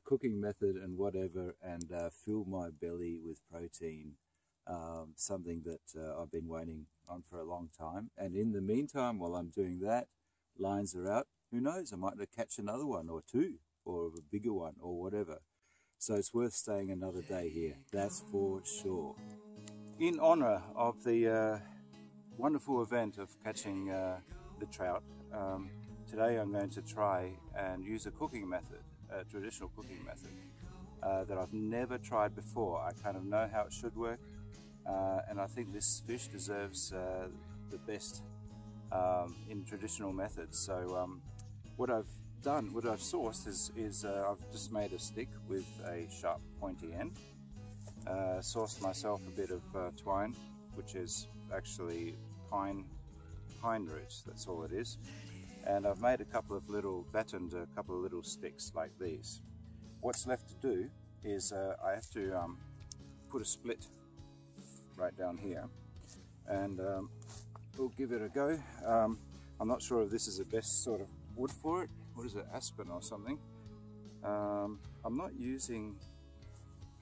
cooking method and whatever and uh, fill my belly with protein, um, something that uh, I've been waiting on for a long time. And in the meantime, while I'm doing that, lines are out. Who knows? I might catch another one or two or a bigger one or whatever. So it's worth staying another day here, that's for sure. In honour of the uh, wonderful event of catching uh, the trout, um, today I'm going to try and use a cooking method, a traditional cooking method uh, that I've never tried before. I kind of know how it should work, uh, and I think this fish deserves uh, the best um, in traditional methods. So um, what I've done, what I've sourced is, is uh, I've just made a stick with a sharp pointy end. Uh, sourced myself a bit of uh, twine, which is actually pine, pine roots, that's all it is. And I've made a couple of little, battened a couple of little sticks like these. What's left to do is uh, I have to um, put a split right down here and um, we'll give it a go. Um, I'm not sure if this is the best sort of wood for it what is it, aspen or something. Um, I'm not using,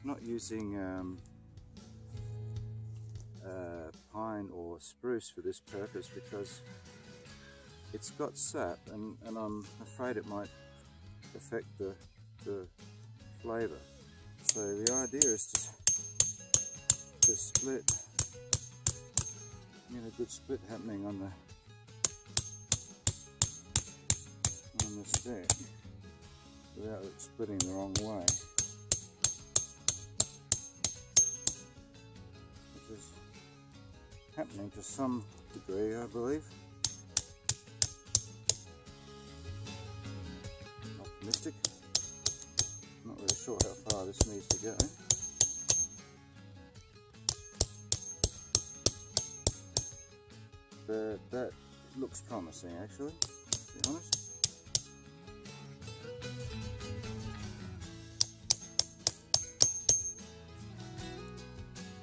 not using um, uh, pine or spruce for this purpose because it's got sap and, and I'm afraid it might affect the, the flavour. So the idea is to, to split, get a good split happening on the on the stick without it splitting the wrong way. Which is happening to some degree, I believe. Optimistic. Not really sure how far this needs to go. But that looks promising actually, to be honest.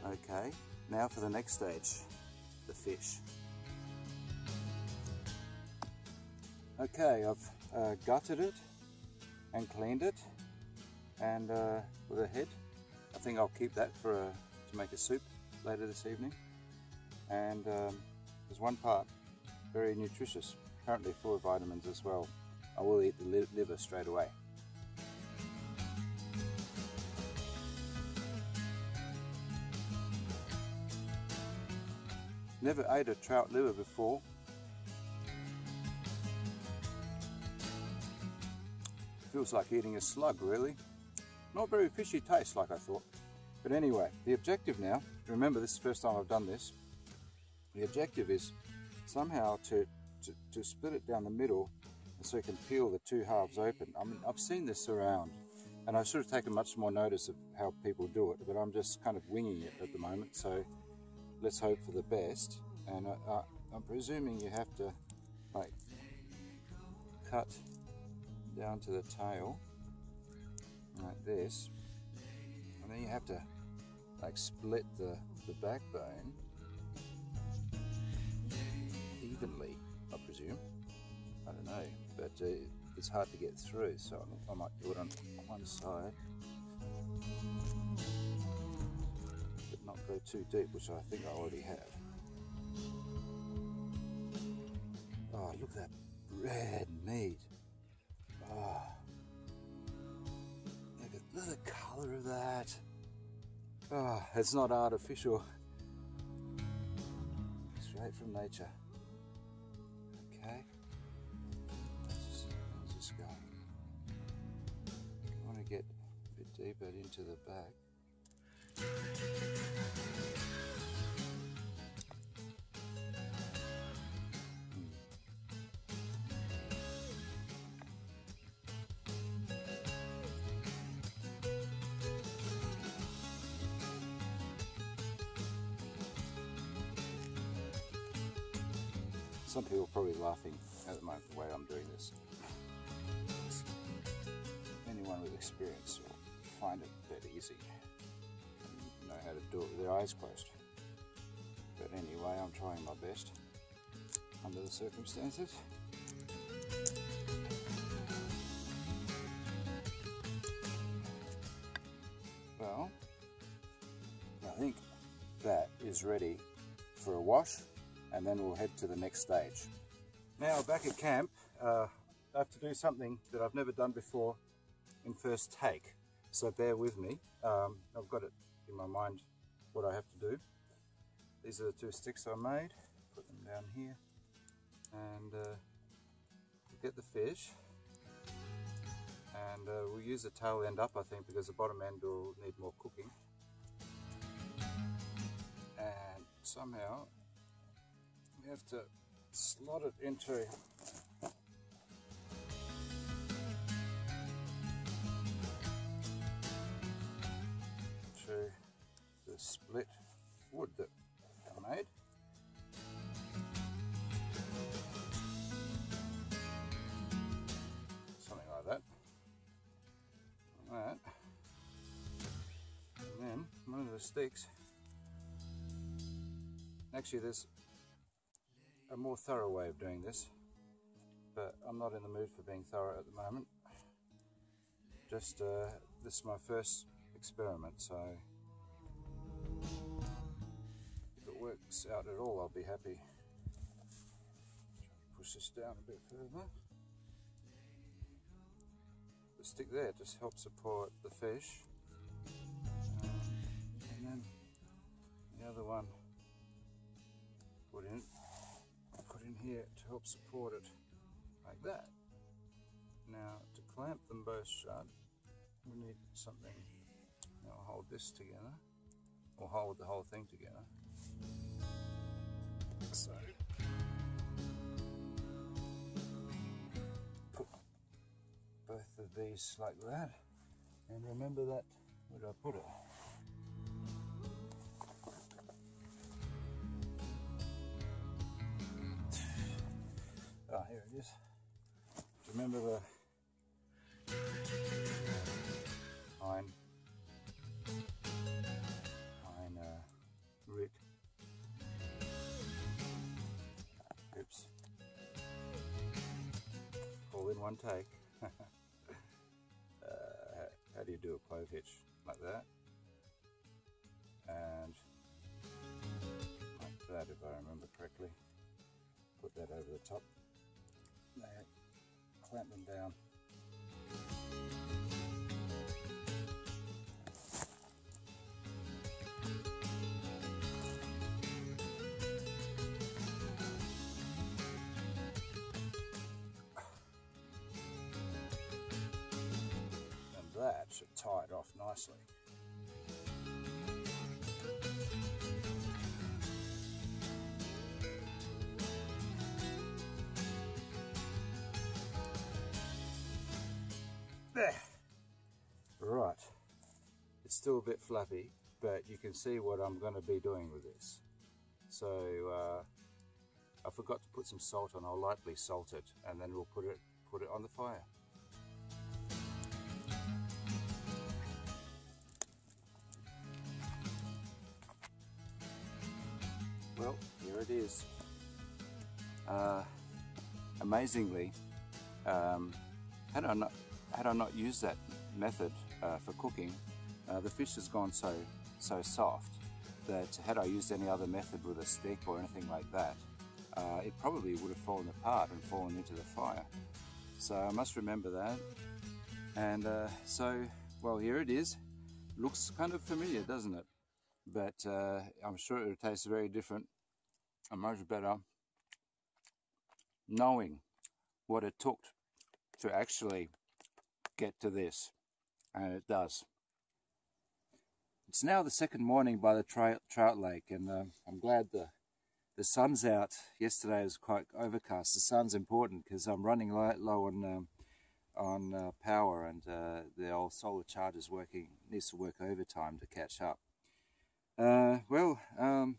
Okay, now for the next stage, the fish. Okay, I've uh, gutted it and cleaned it and uh, with a head. I think I'll keep that for a, to make a soup later this evening. And um, there's one part, very nutritious, apparently full of vitamins as well. I will eat the liver straight away. Never ate a trout liver before. Feels like eating a slug really. Not very fishy taste like I thought. But anyway, the objective now, remember this is the first time I've done this, the objective is somehow to, to, to split it down the middle so you can peel the two halves open. I mean, I've seen this around and I should have taken much more notice of how people do it, but I'm just kind of winging it at the moment. So let's hope for the best. And I, I, I'm presuming you have to like cut down to the tail like this, and then you have to like split the, the backbone evenly, I presume. I don't know, but uh, it's hard to get through, so I might do it on one side. But not go too deep, which I think I already have. Oh, look at that red meat. Oh, look at the color of that. Oh, it's not artificial. Straight from nature. Okay. Let's just, let's just go. I want to get a bit deeper into the back. Some people are probably laughing at the moment the way I'm doing this. Anyone with experience will find it that easy and know how to do it with their eyes closed. But anyway, I'm trying my best under the circumstances. Well, I think that is ready for a wash and then we'll head to the next stage. Now back at camp, uh, I have to do something that I've never done before in first take. So bear with me. Um, I've got it in my mind what I have to do. These are the two sticks I made. Put them down here and uh, get the fish. And uh, we'll use the tail end up I think because the bottom end will need more cooking. And somehow have to slot it into to the split wood that I made. Something like that. Like that. And then one of the sticks. Actually, there's a more thorough way of doing this, but I'm not in the mood for being thorough at the moment. Just uh, this is my first experiment, so if it works out at all, I'll be happy. Push this down a bit further. The stick there just helps support the fish, and then the other one put in here to help support it like that. Now to clamp them both shut, we need something. Now hold this together, or hold the whole thing together. So put both of these like that, and remember that. Where did I put it? Ah, here it is. Remember the Hein, Hein uh, Rick. Oops. All in one take. uh, how do you do a clove hitch? Like that. And like that, if I remember correctly. Put that over the top clamp them down. And that should tie it off nicely. Still a bit flappy, but you can see what I'm going to be doing with this. So uh, I forgot to put some salt on. I'll lightly salt it, and then we'll put it put it on the fire. Well, here it is. Uh, amazingly, um, had I not had I not used that method uh, for cooking, uh, the fish has gone so so soft that had I used any other method with a stick or anything like that, uh, it probably would have fallen apart and fallen into the fire. So I must remember that. And uh, so, well, here it is. Looks kind of familiar, doesn't it? But uh, I'm sure it will taste very different and much better knowing what it took to actually get to this and it does it's now the second morning by the trout lake, and um, I'm glad the the sun's out. Yesterday was quite overcast. The sun's important because I'm running low, low on um, on uh, power, and uh, the old solar charger's working needs to work overtime to catch up. Uh, well, um,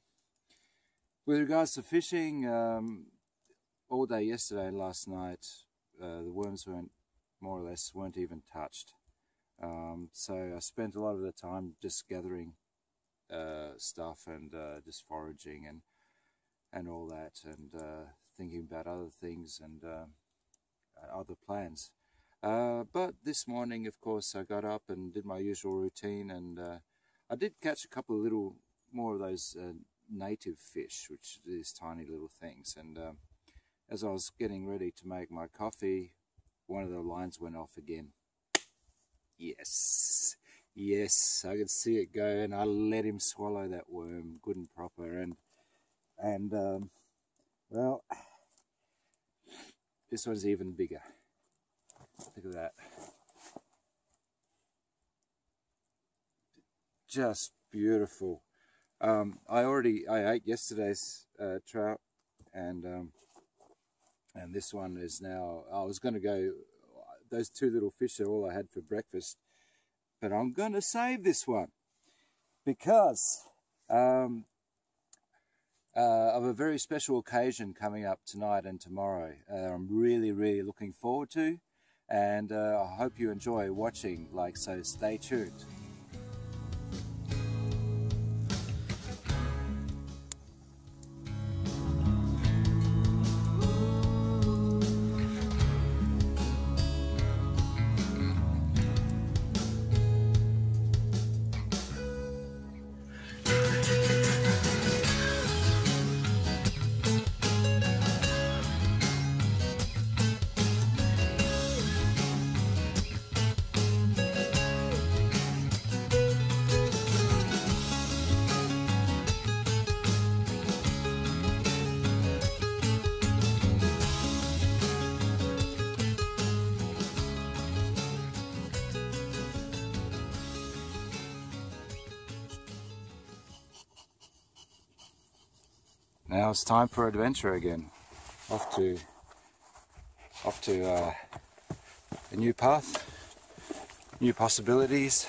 with regards to fishing, um, all day yesterday and last night, uh, the worms weren't more or less weren't even touched. Um, so I spent a lot of the time just gathering uh, stuff and uh, just foraging and and all that, and uh, thinking about other things and uh, other plans. Uh, but this morning, of course, I got up and did my usual routine, and uh, I did catch a couple of little more of those native fish, which is tiny little things. And um, as I was getting ready to make my coffee, one of the lines went off again. Yes, yes, I could see it go, and I let him swallow that worm good and proper. And and um, well, this one's even bigger. Look at that. Just beautiful. Um, I already I ate yesterday's uh, trout, and um, and this one is now. I was going to go those two little fish are all I had for breakfast. But I'm going to save this one because um, uh, of a very special occasion coming up tonight and tomorrow. Uh, I'm really, really looking forward to. And uh, I hope you enjoy watching, like so stay tuned. Now it's time for adventure again. Off to off to uh, a new path, new possibilities,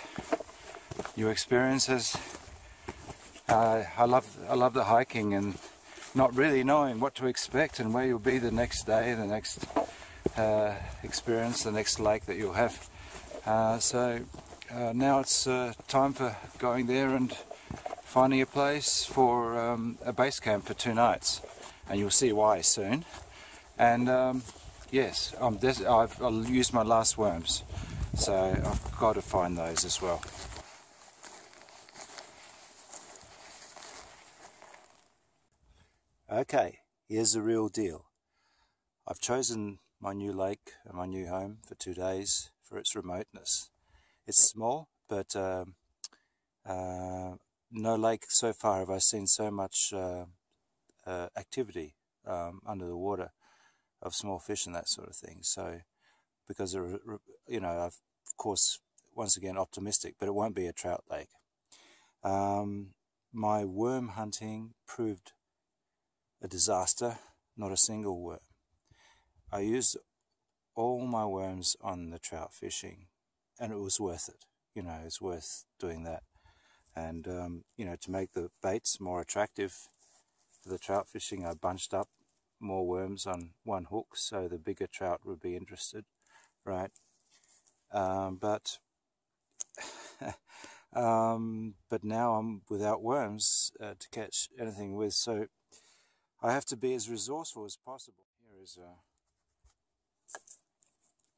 new experiences. Uh, I love I love the hiking and not really knowing what to expect and where you'll be the next day, the next uh, experience, the next lake that you'll have. Uh, so uh, now it's uh, time for going there and finding a place for um, a base camp for two nights, and you'll see why soon. And um, yes, i have I'll use my last worms, so I've got to find those as well. Okay, here's the real deal. I've chosen my new lake and my new home for two days for its remoteness. It's small, but um, uh, no lake so far have I seen so much uh, uh, activity um, under the water of small fish and that sort of thing. So, because you know, I've, of course, once again optimistic, but it won't be a trout lake. Um, my worm hunting proved a disaster. Not a single worm. I used all my worms on the trout fishing, and it was worth it. You know, it's worth doing that and um, you know to make the baits more attractive for the trout fishing I bunched up more worms on one hook so the bigger trout would be interested right? Um, but um, but now I'm without worms uh, to catch anything with so I have to be as resourceful as possible. Here is a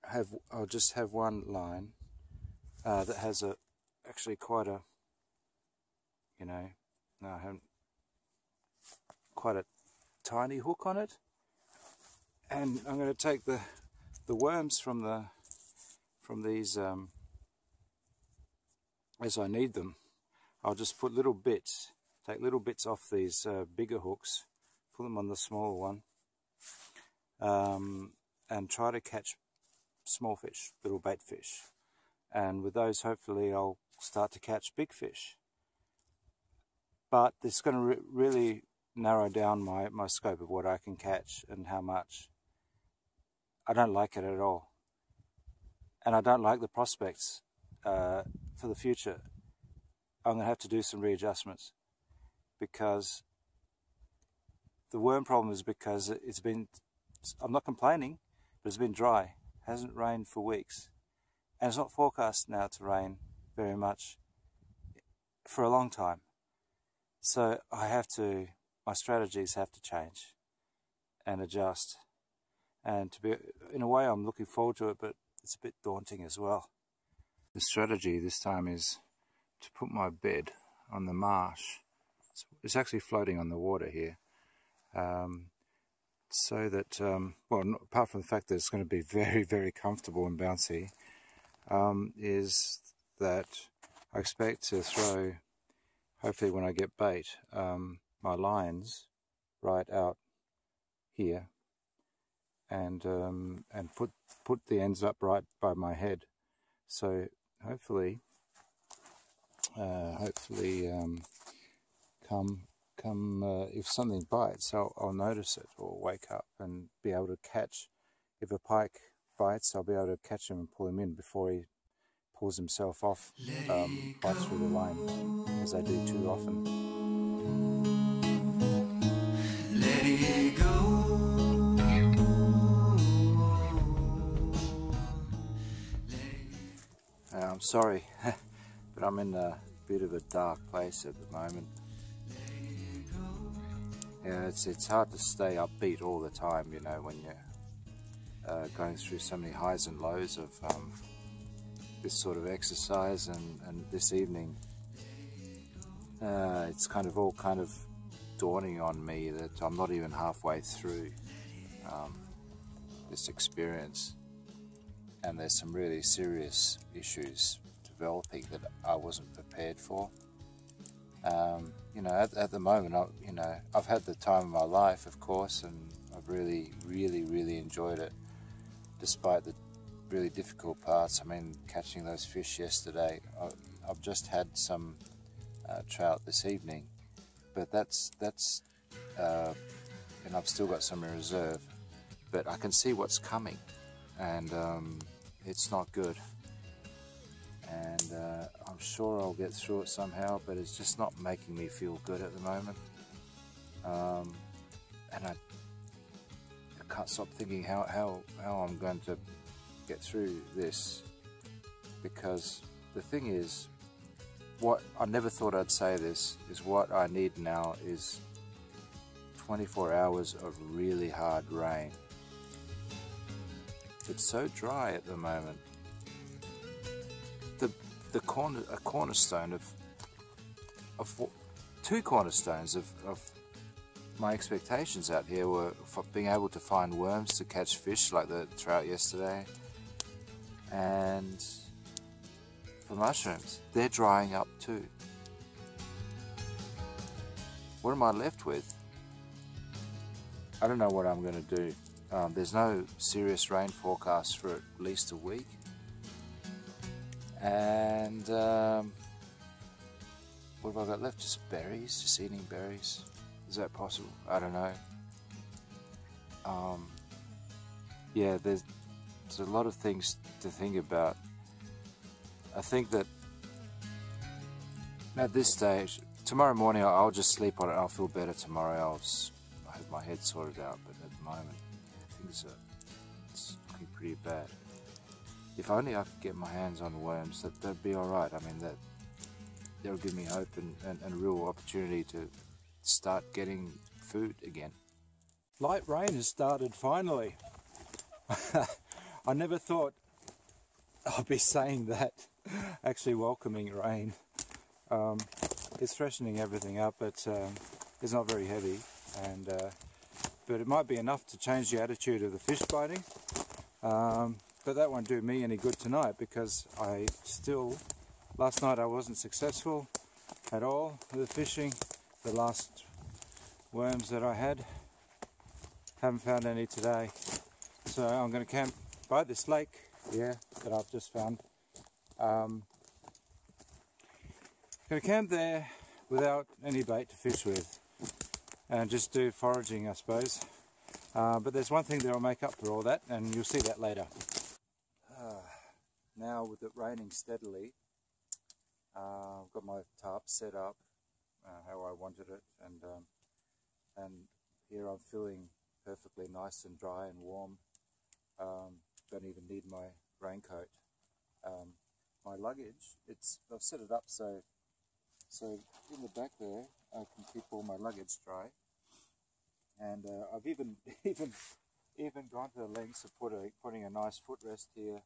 have I'll just have one line uh, that has a actually quite a you know. No, I haven't quite a tiny hook on it. And I'm going to take the the worms from the from these um, as I need them. I'll just put little bits, take little bits off these uh, bigger hooks, put them on the smaller one, um, and try to catch small fish, little bait fish. And with those, hopefully, I'll start to catch big fish but it's going to re really narrow down my, my scope of what I can catch and how much. I don't like it at all. And I don't like the prospects uh, for the future. I'm going to have to do some readjustments because the worm problem is because it's been, I'm not complaining, but it's been dry. It hasn't rained for weeks. And it's not forecast now to rain very much for a long time. So I have to, my strategies have to change and adjust. And to be, in a way, I'm looking forward to it, but it's a bit daunting as well. The strategy this time is to put my bed on the marsh. It's actually floating on the water here. Um, so that, um, well, not, apart from the fact that it's going to be very, very comfortable and bouncy, um, is that I expect to throw, hopefully when I get bait, um, my lines right out here and um, and put put the ends up right by my head. So hopefully, uh, hopefully, um, come come uh, if something bites, I'll, I'll notice it or wake up and be able to catch. If a pike bites, I'll be able to catch him and pull him in before he pulls himself off, um, bites through the line, as I do too often. Let it go. Uh, I'm sorry, but I'm in a bit of a dark place at the moment. Yeah, it's it's hard to stay upbeat all the time, you know, when you're uh, going through so many highs and lows of um, this sort of exercise. And, and this evening, uh, it's kind of all kind of dawning on me that I'm not even halfway through um, this experience and there's some really serious issues developing that I wasn't prepared for. Um, you know, at, at the moment, I, you know, I've had the time of my life, of course, and I've really, really, really enjoyed it, despite the really difficult parts. I mean, catching those fish yesterday. I've just had some uh, trout this evening, but that's that's, uh, and I've still got some in reserve. But I can see what's coming, and um, it's not good. And uh, I'm sure I'll get through it somehow, but it's just not making me feel good at the moment. Um, and I, I can't stop thinking how, how, how I'm going to get through this because the thing is, what I never thought I'd say this is what I need now is 24 hours of really hard rain. It's so dry at the moment. The the corner a cornerstone of of two cornerstones of, of my expectations out here were being able to find worms to catch fish like the trout yesterday and for mushrooms they're drying up too. What am I left with? I don't know what I'm going to do. Um, there's no serious rain forecast for at least a week. And um, what have I got left? Just berries just eating berries. Is that possible? I don't know. Um, yeah, there's, there's a lot of things to think about. I think that at this stage, tomorrow morning I'll, just sleep on it. I'll feel better tomorrow. I'll have my head sorted out, but at the moment things are it's looking pretty bad. If only I could get my hands on worms, that that'd be all right. I mean that that would give me hope and, and, and a real opportunity to start getting food again. Light rain has started finally. I never thought I'd be saying that, actually welcoming rain. Um, it's freshening everything up, but um, it's not very heavy, and uh, but it might be enough to change the attitude of the fish biting. Um, but that won't do me any good tonight because I still, last night I wasn't successful at all with the fishing. The last worms that I had, haven't found any today. So I'm going to camp by this lake here that I've just found. Um, going to camp there, without any bait to fish with and just do foraging I suppose. Uh, but there's one thing that will make up for all that and you'll see that later. Uh, now with it raining steadily, uh, I've got my tarp set up uh, how I wanted it and um, and here I'm feeling perfectly nice and dry and warm. Um, don't even need my raincoat. Um, my luggage, it's I've set it up so so in the back there I can keep all my luggage dry. And uh, I've even even even gone to the lengths of put a, putting a nice footrest here.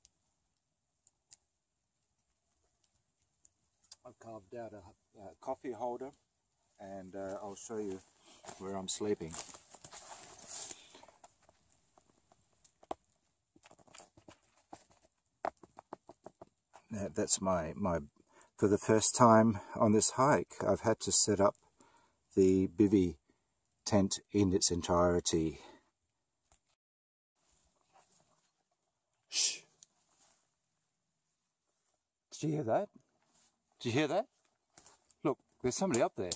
I've carved out a, a coffee holder and uh, I'll show you where I'm sleeping. That's my, my, for the first time on this hike, I've had to set up the bivy tent in its entirety. Shh. Did you hear that? Did you hear that? Look, there's somebody up there.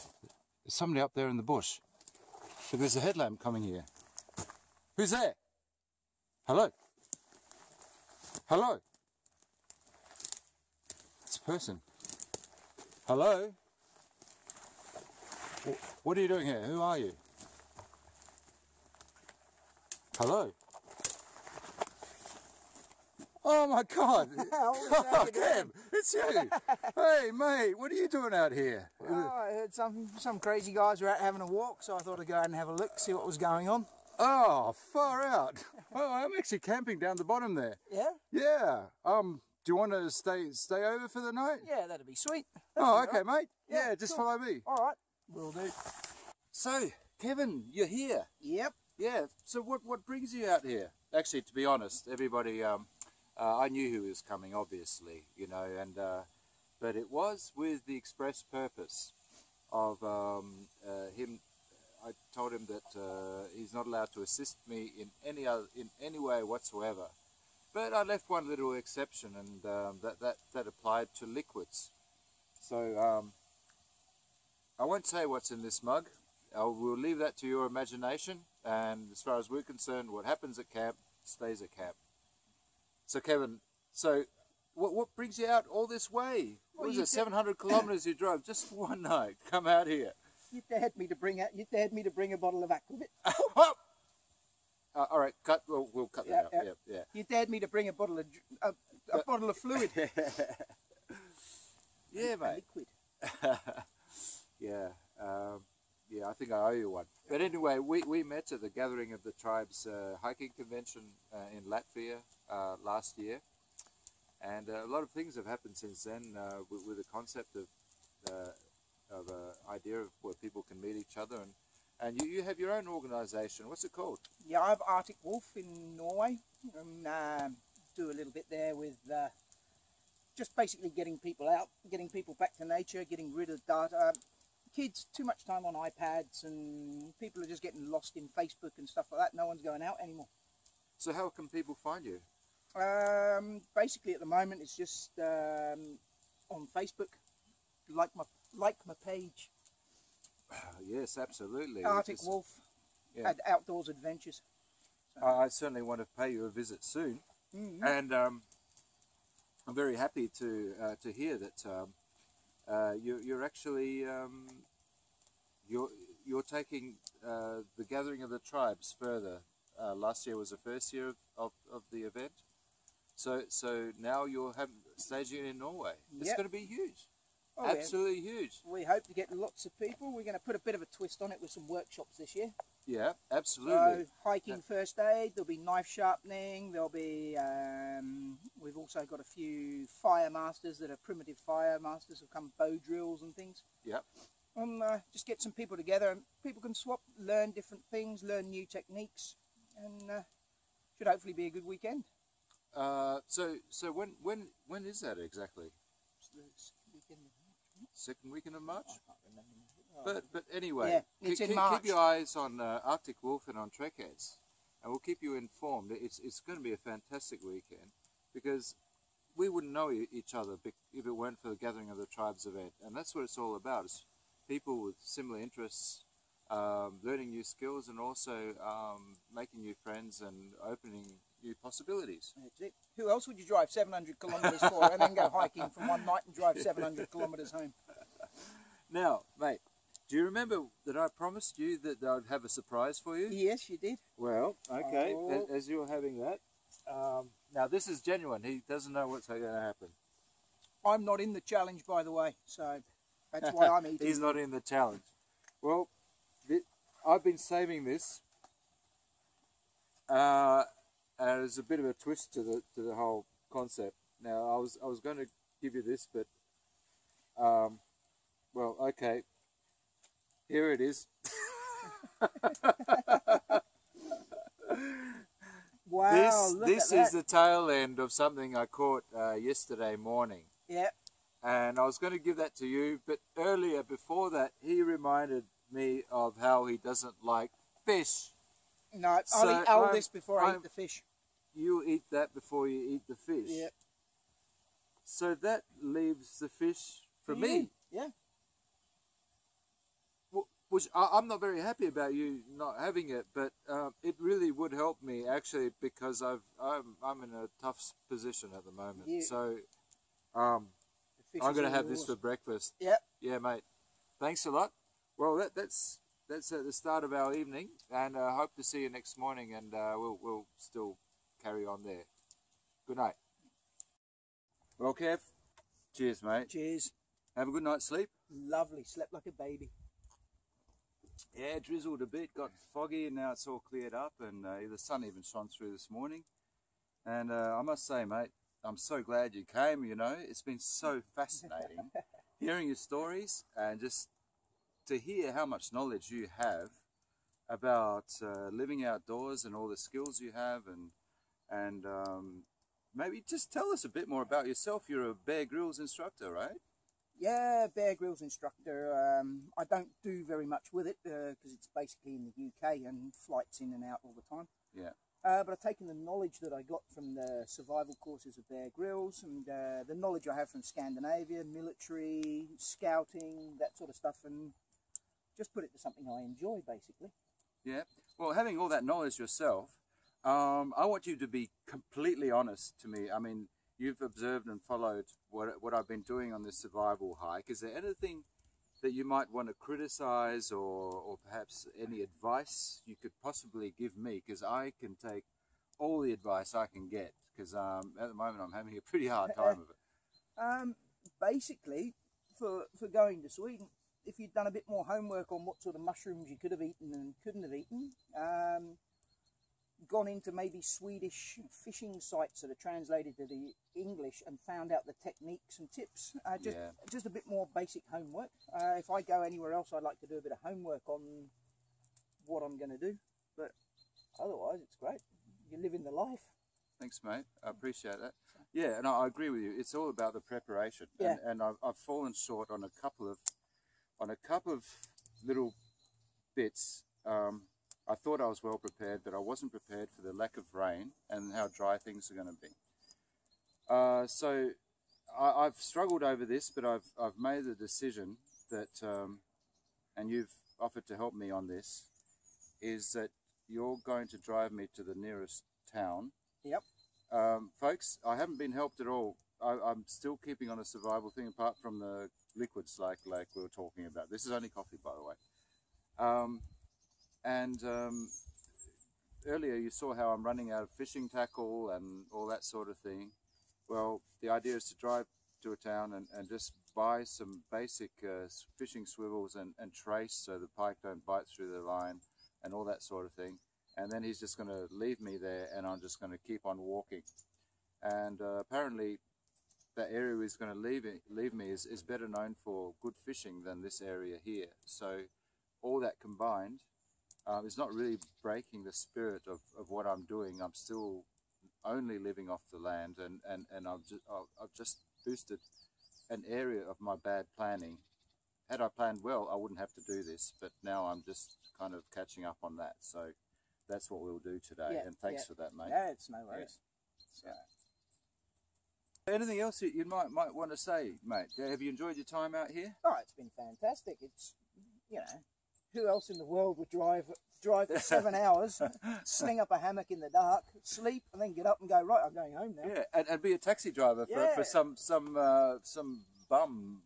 There's somebody up there in the bush. Look, there's a headlamp coming here. Who's there? Hello? Hello? Person. Hello? What are you doing here? Who are you? Hello? Oh my God! oh, Cam, it's you! hey mate, what are you doing out here? Oh, I heard some some crazy guys were out having a walk, so I thought I'd go out and have a look, see what was going on. Oh, far out! oh, I'm actually camping down the bottom there. Yeah. Yeah. Um, do you want to stay stay over for the night? Yeah, that'd be sweet. That'd oh, be okay, right. mate. Yeah, yeah just cool. follow me. All right, will do. So, Kevin, you're here. Yep. Yeah. So, what what brings you out here? Actually, to be honest, everybody um uh, I knew who was coming, obviously, you know, and uh, but it was with the express purpose of um, uh, him. I told him that uh, he's not allowed to assist me in any other, in any way whatsoever. But I left one little exception, and um, that that that applied to liquids. So um, I won't say what's in this mug. I will leave that to your imagination. And as far as we're concerned, what happens at camp stays at camp. So Kevin, so what, what brings you out all this way? What well, was it, 700 kilometres you drove just for one night? Come out here. You dared me to bring out. You dared me to bring a bottle of aquavit. uh, all right, cut. We'll, we'll cut yeah, that out. Yeah, yeah. You dared me to bring a bottle of a, a bottle of fluid. yeah, mate. liquid. yeah. Um, yeah, I think I owe you one. But anyway, we, we met at the Gathering of the Tribes uh, hiking convention uh, in Latvia uh, last year. And uh, a lot of things have happened since then uh, with, with, the concept of, uh, of an idea of where people can meet each other. And, and you, you have your own organisation. What's it called? Yeah, I have Arctic Wolf in Norway. And, um, do a little bit there with just basically getting people out, getting people back to nature, getting rid of data, kids too much time on iPads and people are just getting lost in Facebook and stuff like that. No one's going out anymore. So how can people find you? Um, basically, at the moment, it's just um, on Facebook. Like my like my page. yes, absolutely. Arctic just, Wolf. Yeah. Outdoors Adventures. So. I certainly want to pay you a visit soon, mm -hmm. and um, I'm very happy to uh, to hear that um, uh, you, you're actually um, you're you're taking uh, the gathering of the tribes further. Uh, last year was the first year of, of, of, the event, so so now you're having staging in Norway. It's going to be huge. Oh, Absolutely yeah. huge. We hope to get lots of people. We're going to put a bit of a twist on it with some workshops this year. Yeah, absolutely. So hiking first aid, there'll be knife sharpening, there'll be, um, we've also got a few fire masters that are primitive fire masters who come bow drills and things. Yeah. And uh, just get some people together and people can swap, learn different things, learn new techniques and uh, should hopefully be a good weekend. Uh, so so when when when is that exactly? Second weekend of March. But but anyway, yeah, it's keep, in March. keep your eyes on uh, Arctic Wolf and on Trekheads, and we'll keep you informed. It's it's going to be a fantastic weekend because we wouldn't know each other if it weren't for the Gathering of the Tribes event, and that's what it's all about. It's people with similar interests, um, learning new skills, and also um, making new friends and opening new possibilities. That's it. Who else would you drive 700 kilometres for and then go hiking from one night and drive 700 kilometres home? Now, mate, do you remember that I promised you that I'd have a surprise for you? Yes, you did. Well, okay, Oh. as you're having that. Um, now, this is genuine. He doesn't know what's going to happen. I'm not in the challenge, by the way, so that's why I'm eating. He's not in the challenge. Well, I've been saving this. Uh, and there's a bit of a twist to the to the whole concept. Now, I was I was going to give you this, but um, well, okay. Here it is. Wow, this this is that. the tail end of something I caught uh, yesterday morning. Yeah, and I was going to give that to you, but earlier before that, he reminded me of how he doesn't like fish. No, I'll eat all I'm- this before I I'm- eat the fish. You eat that before you eat the fish. Yeah. So that leaves the fish for me. Yeah. which I, I'm not very happy about you not having it, but um, it really would help me actually because I've I'm I'm in a tough position at the moment. You- So um, I'm going to have this for breakfast. Yep. Yeah, mate. Thanks a lot. Well, that, that's that's at the start of our evening, and I uh, hope to see you next morning, and uh, we'll we'll still carry on there. Good night. Well, Kev. Cheers, mate. Cheers. Have a good night's sleep. Lovely. Slept like a baby. Yeah, drizzled a bit, got foggy, and now it's all cleared up, and uh, the sun even shone through this morning. And uh, I must say, mate, I'm so glad you came. You know, it's been so fascinating hearing your stories and just to hear how much knowledge you have about uh, living outdoors and all the skills you have, and and um, maybe just tell us a bit more about yourself. You're a Bear Grylls instructor, right? Yeah, Bear Grylls instructor. Um, I don't do very much with it because it's basically in the UK and flights in and out all the time. Yeah. Uh, but I've taken the knowledge that I got from the survival courses of Bear Grylls and uh, the knowledge I have from Scandinavia, military, scouting, that sort of stuff, and just put it to something I enjoy, basically. Yeah. Well, having all that knowledge yourself, um, I want you to be completely honest to me. I mean, you've observed and followed what what I've been doing on this survival hike. Is there anything that you might want to criticize or, or perhaps any advice you could possibly give me? Because I can take all the advice I can get. Because um, at the moment I'm having a pretty hard time of it. Um, basically, for for going to Sweden, if you'd done a bit more homework on what sort of mushrooms you could have eaten and couldn't have eaten, um, gone into maybe Swedish fishing sites that are translated to the English and found out the techniques and tips. Uh, just Yeah. just a bit more basic homework. Uh, if I go anywhere else, I'd like to do a bit of homework on what I'm going to do. But otherwise, it's great. You're living the life. Thanks, mate. I appreciate that. Yeah, and I, agree with you. It's all about the preparation. Yeah. And, and I've, I've fallen short on a couple of on a couple of little bits. Um, I thought I was well prepared, but I wasn't prepared for the lack of rain and how dry things are going to be. Uh, so I, I've struggled over this, but I've I've made the decision that, um, and you've offered to help me on this, is that you're going to drive me to the nearest town Yep. um, folks, I haven't been helped at all. I, I'm still keeping on a survival thing, apart from the liquids like like we were talking about. This is only coffee, by the way. Um, and um, earlier you saw how I'm running out of fishing tackle and all that sort of thing. Well, the idea is to drive to a town and, and just buy some basic uh, fishing swivels and, and trace so the pike don't bite through the line and all that sort of thing and then he's just going to leave me there and I'm just going to keep on walking. And uh, apparently that area he's going to leave, it, leave me is, is better known for good fishing than this area here. So all that combined um, is not really breaking the spirit of, of what I'm doing. I'm still only living off the land and, and, and I've, just, I've just boosted an area of my bad planning. Had I planned well, I wouldn't have to do this, but now I'm just kind of catching up on that. So that's what we'll do today. Yeah, and thanks yeah. for that, mate. Yeah, it's no worries. So, Anything else that you might might want to say, mate? Have you enjoyed your time out here? Oh, it's been fantastic. It's you know, who else in the world would drive drive for seven hours, sling up a hammock in the dark, sleep, and then get up and go right? I'm going home now. Yeah, and, and be a taxi driver for, Yeah. for some some uh, some bum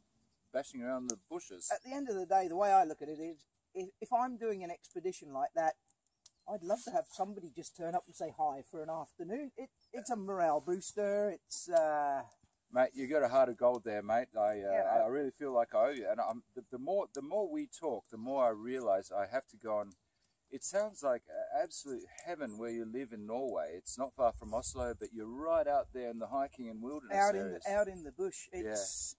bashing around the bushes. At the end of the day, the way I look at it is, if, if I'm doing an expedition like that, I'd love to have somebody just turn up and say hi for an afternoon. It it's a morale booster. It's uh, Mate, you got a heart of gold there, mate. I uh, Yeah, I, really feel like I owe you. And I'm, the, the more the more we talk, the more I realise I have to go on. It sounds like absolute heaven where you live in Norway. It's not far from Oslo, but you're right out there in the hiking and wilderness out in the, out in the bush. It's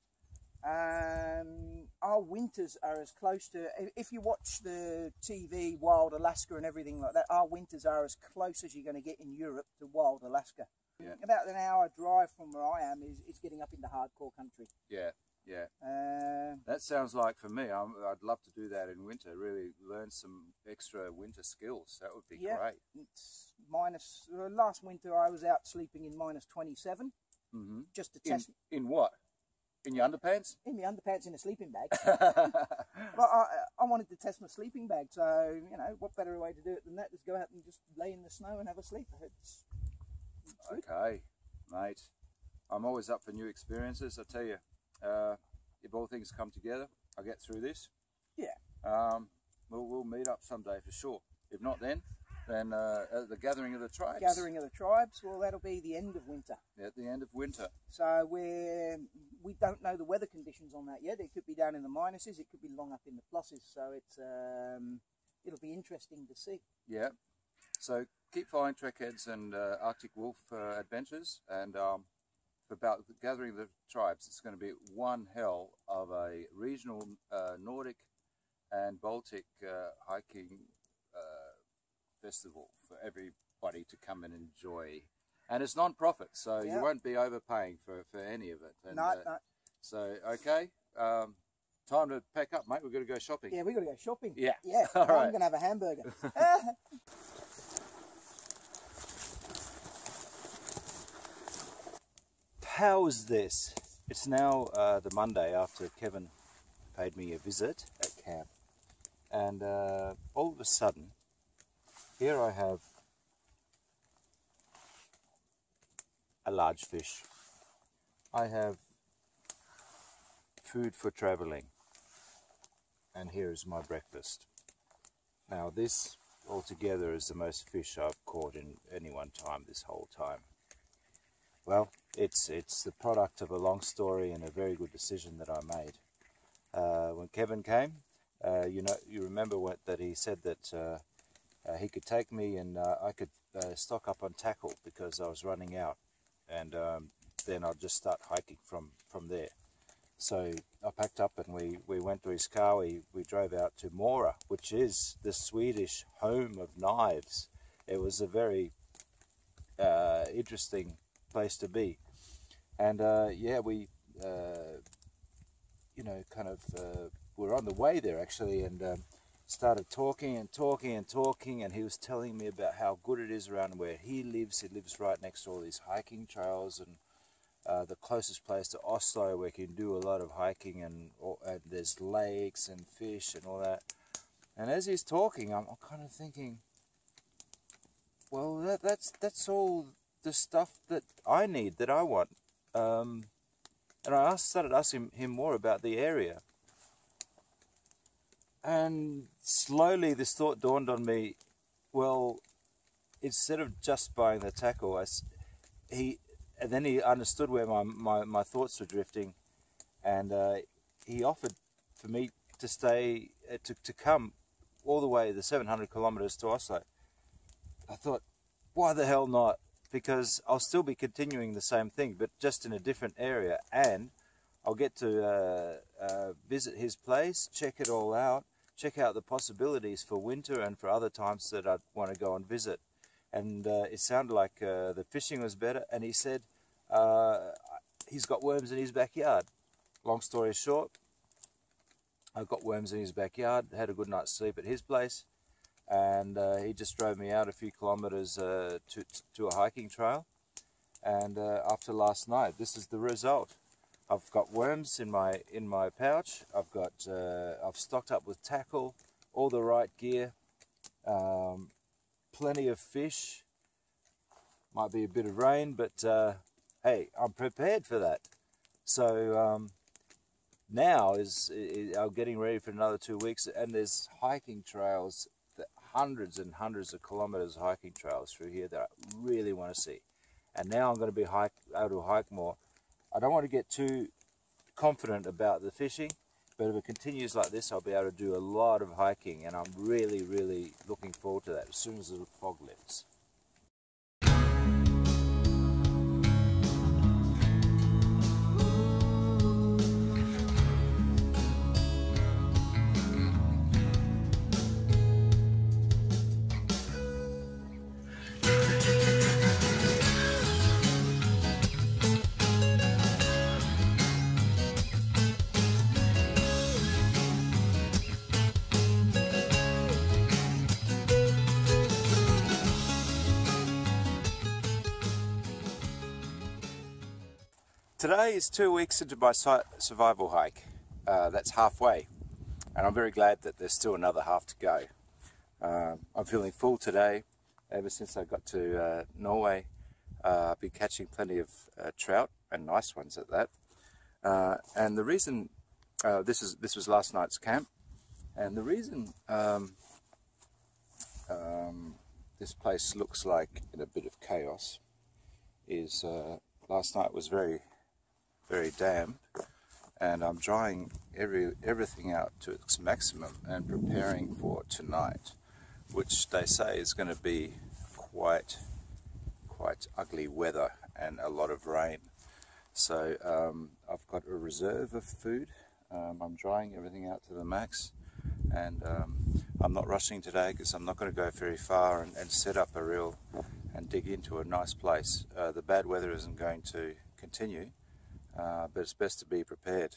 um, our winters are as close to. If you watch the TV Wild Alaska and everything like that, our winters are as close as you're going to get in Europe to Wild Alaska. Yeah. About an hour drive from where I am is, is getting up into hardcore country. yeah, yeah. Uh, That sounds like for me. I'm, I'd love to do that in winter. Really learn some extra winter skills. That would be Yeah. great. it's minus. Uh, last winter I was out sleeping in minus 27 hmm just to In, test in what? In your underpants? in my underpants in a sleeping bag. But I, I wanted to test my sleeping bag, so you know what better way to do it than that? Just go out and just lay in the snow and have a sleep. It's, it's. Okay, mate. I'm always up for new experiences. I tell you, uh, if all things come together, I'll get through this. Yeah. Um, we'll, we'll meet up someday for sure. If not then, then uh, the gathering of the tribes. Gathering of the tribes. Well, that'll be the end of winter. At the end of winter. So we're we don't know the weather conditions on that yet. It could be down in the minuses. It could be long up in the pluses. So it's um, it'll be interesting to see. Yeah. So keep following Trekheads and uh, Arctic Wolf uh, adventures. And um, for about the gathering of the tribes, it's going to be one hell of a regional uh, Nordic and Baltic uh, hiking festival for everybody to come and enjoy. And it's non-profit, so Yeah. you won't be overpaying for, for any of it. And, no, uh, no. So, okay. Um, time to pack up, mate. We've got to go shopping. Yeah, we've got to go shopping. Yeah. Yeah. All I'm going to have a hamburger. How's this? It's now uh, the Monday after Kevin paid me a visit at camp, and uh, all of a sudden, here I have a large fish. I have food for traveling, and here is my breakfast. Now, this altogether is the most fish I've caught in any one time this whole time. Well, it's it's the product of a long story and a very good decision that I made. Uh, when Kevin came, uh, you know, you remember what that he said that uh, uh, he could take me and uh, I could uh, stock up on tackle because I was running out, and um, then I'd just start hiking from from there. So I packed up and we, we went to his car. We, we drove out to Mora, which is the Swedish home of knives. It was a very uh, interesting place to be. And uh, yeah, we, uh, you know, kind of were on the way there actually and um, started talking and talking and talking. And he was telling me about how good it is around where he lives. He lives right next to all these hiking trails and uh, the closest place to Oslo where you can do a lot of hiking and, and there's lakes and fish and all that. And as he's talking, I'm, kind of thinking, well, that, that's that's all the stuff that I need, that I want. Um, and I asked, started asking him more about the area. And slowly this thought dawned on me, well, instead of just buying the tackle, I he, and then he understood where my, my, my thoughts were drifting, and uh, he offered for me to stay, uh, to, to come all the way the 700 kilometers to Oslo. I thought, why the hell not? Because I'll still be continuing the same thing, but just in a different area, and I'll get to uh, uh, visit his place, check it all out, check out the possibilities for winter and for other times that I'd want to go and visit. And uh, it sounded like uh, the fishing was better, and he said uh, he's got worms in his backyard. Long story short, I got worms in his backyard, had a good night's sleep at his place, and uh, he just drove me out a few kilometres uh, to, to a hiking trail. and uh, after last night this is the result I've got worms in my in my pouch. I've got uh, I've stocked up with tackle all the right gear um, plenty of fish. Might be a bit of rain but uh, hey I'm prepared for that. So um, now is, is I'm getting ready for another two weeks and there's hiking trails hundreds and hundreds of kilometers of hiking trails through here that I really want to see. And now I'm going to be hike, able to hike more. I don't want to get too confident about the fishing, but if it continues like this, I'll be able to do a lot of hiking, and I'm really, really looking forward to that as soon as the fog lifts. Today is two weeks into my survival hike. Uh, that's halfway, and I'm very glad that there's still another half to go. Uh, I'm feeling full today. Ever since I got to uh, Norway, uh, I've been catching plenty of uh, trout and nice ones at that. Uh, and the reason this is this was last night's camp, and the reason um, um, this place looks like in a bit of chaos is last night was very very damp and I'm drying every everything out to its maximum and preparing for tonight which they say is going to be quite quite ugly weather and a lot of rain. So um, I've got a reserve of food. Um, I'm drying everything out to the max and um, I'm not rushing today because I'm not going to go very far and, and, set up a real and dig into a nice place. Uh, the bad weather isn't going to continue uh, but it's best to be prepared.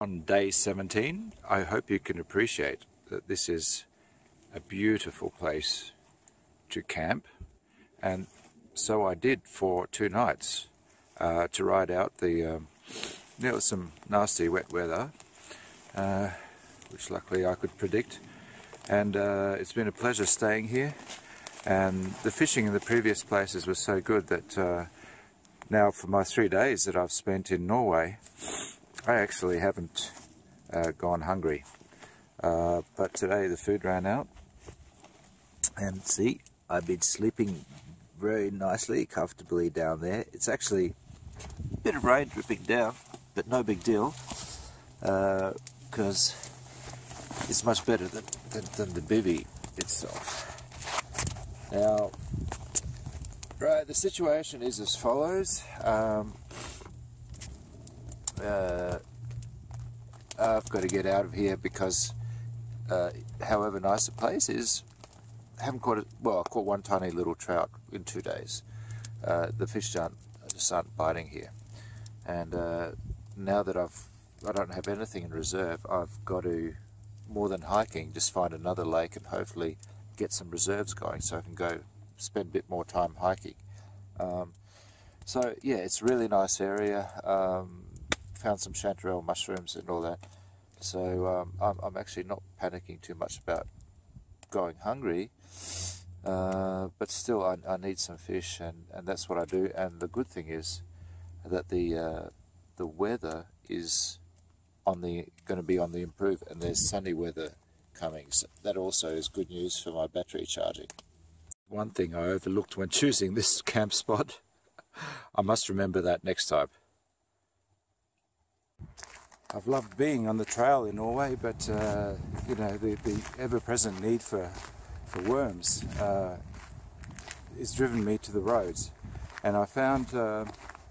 On day 17, I hope you can appreciate that this is a beautiful place to camp, and so I did for two nights uh, to ride out the. Um, there was some nasty wet weather, uh, which luckily I could predict, and uh, it's been a pleasure staying here. And the fishing in the previous places was so good that uh, now, for my three days that I've spent in Norway, I actually haven't uh, gone hungry. Uh, but today the food ran out. And see, I've been sleeping very nicely, comfortably down there. It's actually a bit of rain dripping down, but no big deal. Because uh, it's much better than, than, than the bivvy itself. Now, Right, the situation is as follows. Um, uh, I've got to get out of here because, uh, however nice the place is, I haven't caught it. Well, I caught one tiny little trout in two days. Uh, the fish aren't just aren't biting here, and uh, now that I've I don't have anything in reserve, I've got to more than hiking, just find another lake and hopefully get some reserves going so I can go spend a bit more time hiking. Um, so yeah, it's a really nice area. Um, found some chanterelle mushrooms and all that. So um, I'm, I'm, actually not panicking too much about going hungry. Uh, but still, I, I, need some fish, and, and that's what I do. And the good thing is that the uh, the weather is on the going to be on the improve, and there's sunny weather coming. So that also is good news for my battery charging. One thing I overlooked when choosing this camp spot. I must remember that next time. I've loved being on the trail in Norway, but uh, you know the, the ever-present need for for worms uh, is driven me to the roads, and I found uh,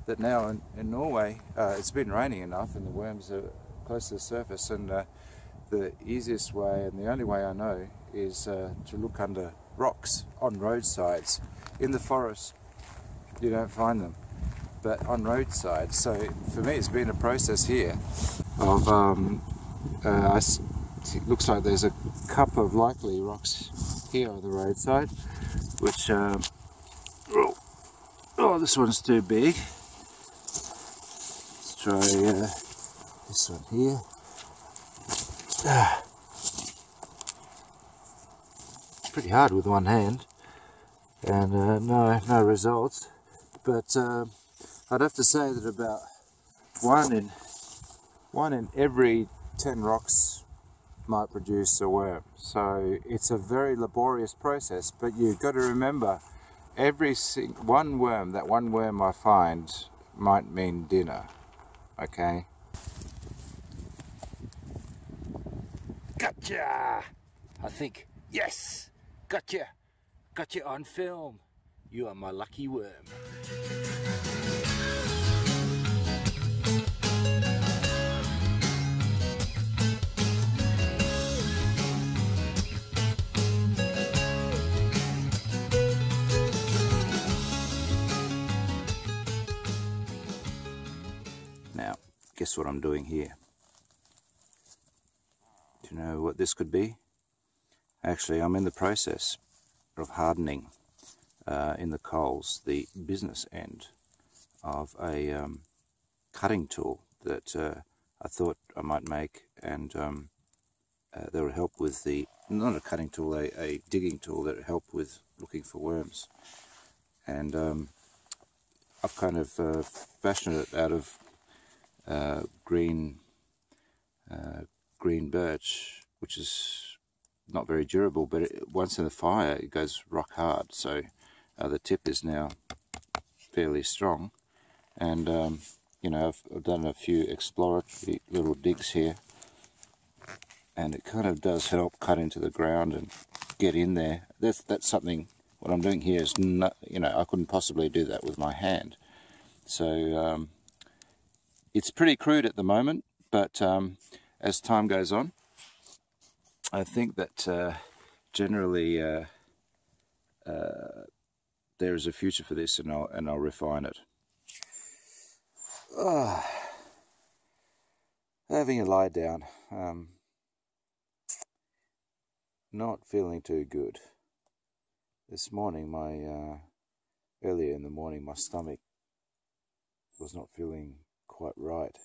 that now in, in Norway uh, it's been raining enough, and the worms are close to the surface, and uh, the easiest way and the only way I know is uh, to look under rocks on roadsides. In the forest, you don't find them, but on roadsides. So for me, it's been a process here of. Um, uh, it looks like there's a couple of likely rocks here on the roadside, which um, oh, Oh, this one's too big. Let's try uh, this one here. Ah. Pretty hard with one hand, and uh, no no results. But uh, I'd have to say that about one in one in every ten rocks might produce a worm. So it's a very laborious process, but you've got to remember every one worm, that one worm I find might mean dinner. Okay? Gotcha! I think, yes! Gotcha! Gotcha on film. You are my lucky worm. Now, guess what I'm doing here? Do you know what this could be? Actually, I'm in the process of hardening uh, in the coals the business end of a um, cutting tool that uh, I thought I might make and um, uh, that would help with the, not a cutting tool, a, a digging tool that would help with looking for worms. And um, I've kind of uh, fashioned it out of uh, green uh, green birch, which is not very durable, but it, once in the fire it goes rock hard. So uh, the tip is now fairly strong, and um, you know I've, I've done a few exploratory little digs here, and it kind of does help cut into the ground and get in there. That's that's something. What I'm doing here is not, you know, I couldn't possibly do that with my hand. So um, it's pretty crude at the moment, but um, as time goes on, I think that uh, generally uh, uh, there is a future for this, and I'll and I'll refine it. Ah. having a lie down, um, not feeling too good. This morning, my uh, earlier in the morning, my stomach was not feeling quite right.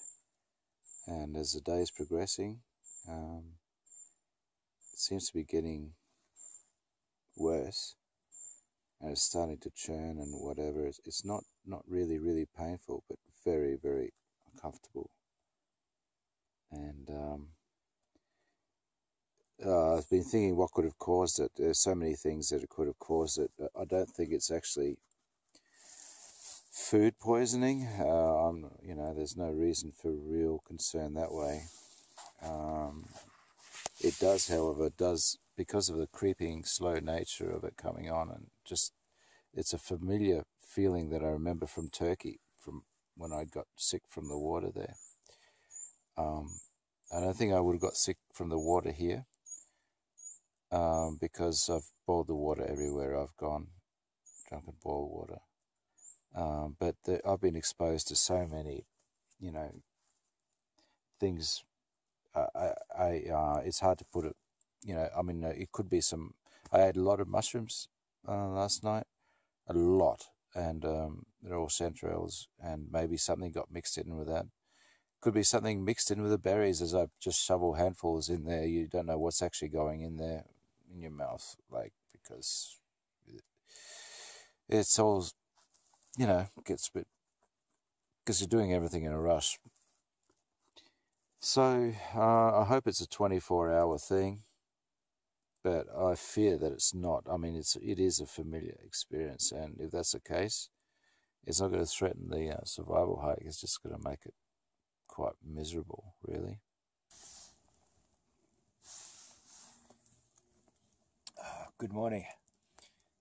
And as the day is progressing, um, it seems to be getting worse, and it's starting to churn and whatever. It's, it's not not really really painful, but very very uncomfortable. And um, uh, I've been thinking what could have caused it. There's so many things that it could have caused it. I don't think it's actually food poisoning. Uh, you know, there's no reason for real concern that way. Um, it does, however, does because of the creeping, slow nature of it coming on, and just it's a familiar feeling that I remember from Turkey, from when I got sick from the water there. Um, I don't think I would have got sick from the water here um, because I've boiled the water everywhere I've gone, drunk and boiled water. Um, but the, I've been exposed to so many, you know, things. I, I uh, it's hard to put it. You know, I mean, it could be some. I ate a lot of mushrooms uh, last night, a lot, and um, they're all chanterelles, and maybe something got mixed in with that. Could be something mixed in with the berries as I just shovel handfuls in there. You don't know what's actually going in there in your mouth, like because it's all you know, gets a bit because you're doing everything in a rush. So uh, I hope it's a 24 hour thing, but I fear that it's not. I mean, it's it is a familiar experience, and if that's the case, it's not going to threaten the uh, survival hike. It's just going to make it quite miserable, really. good morning.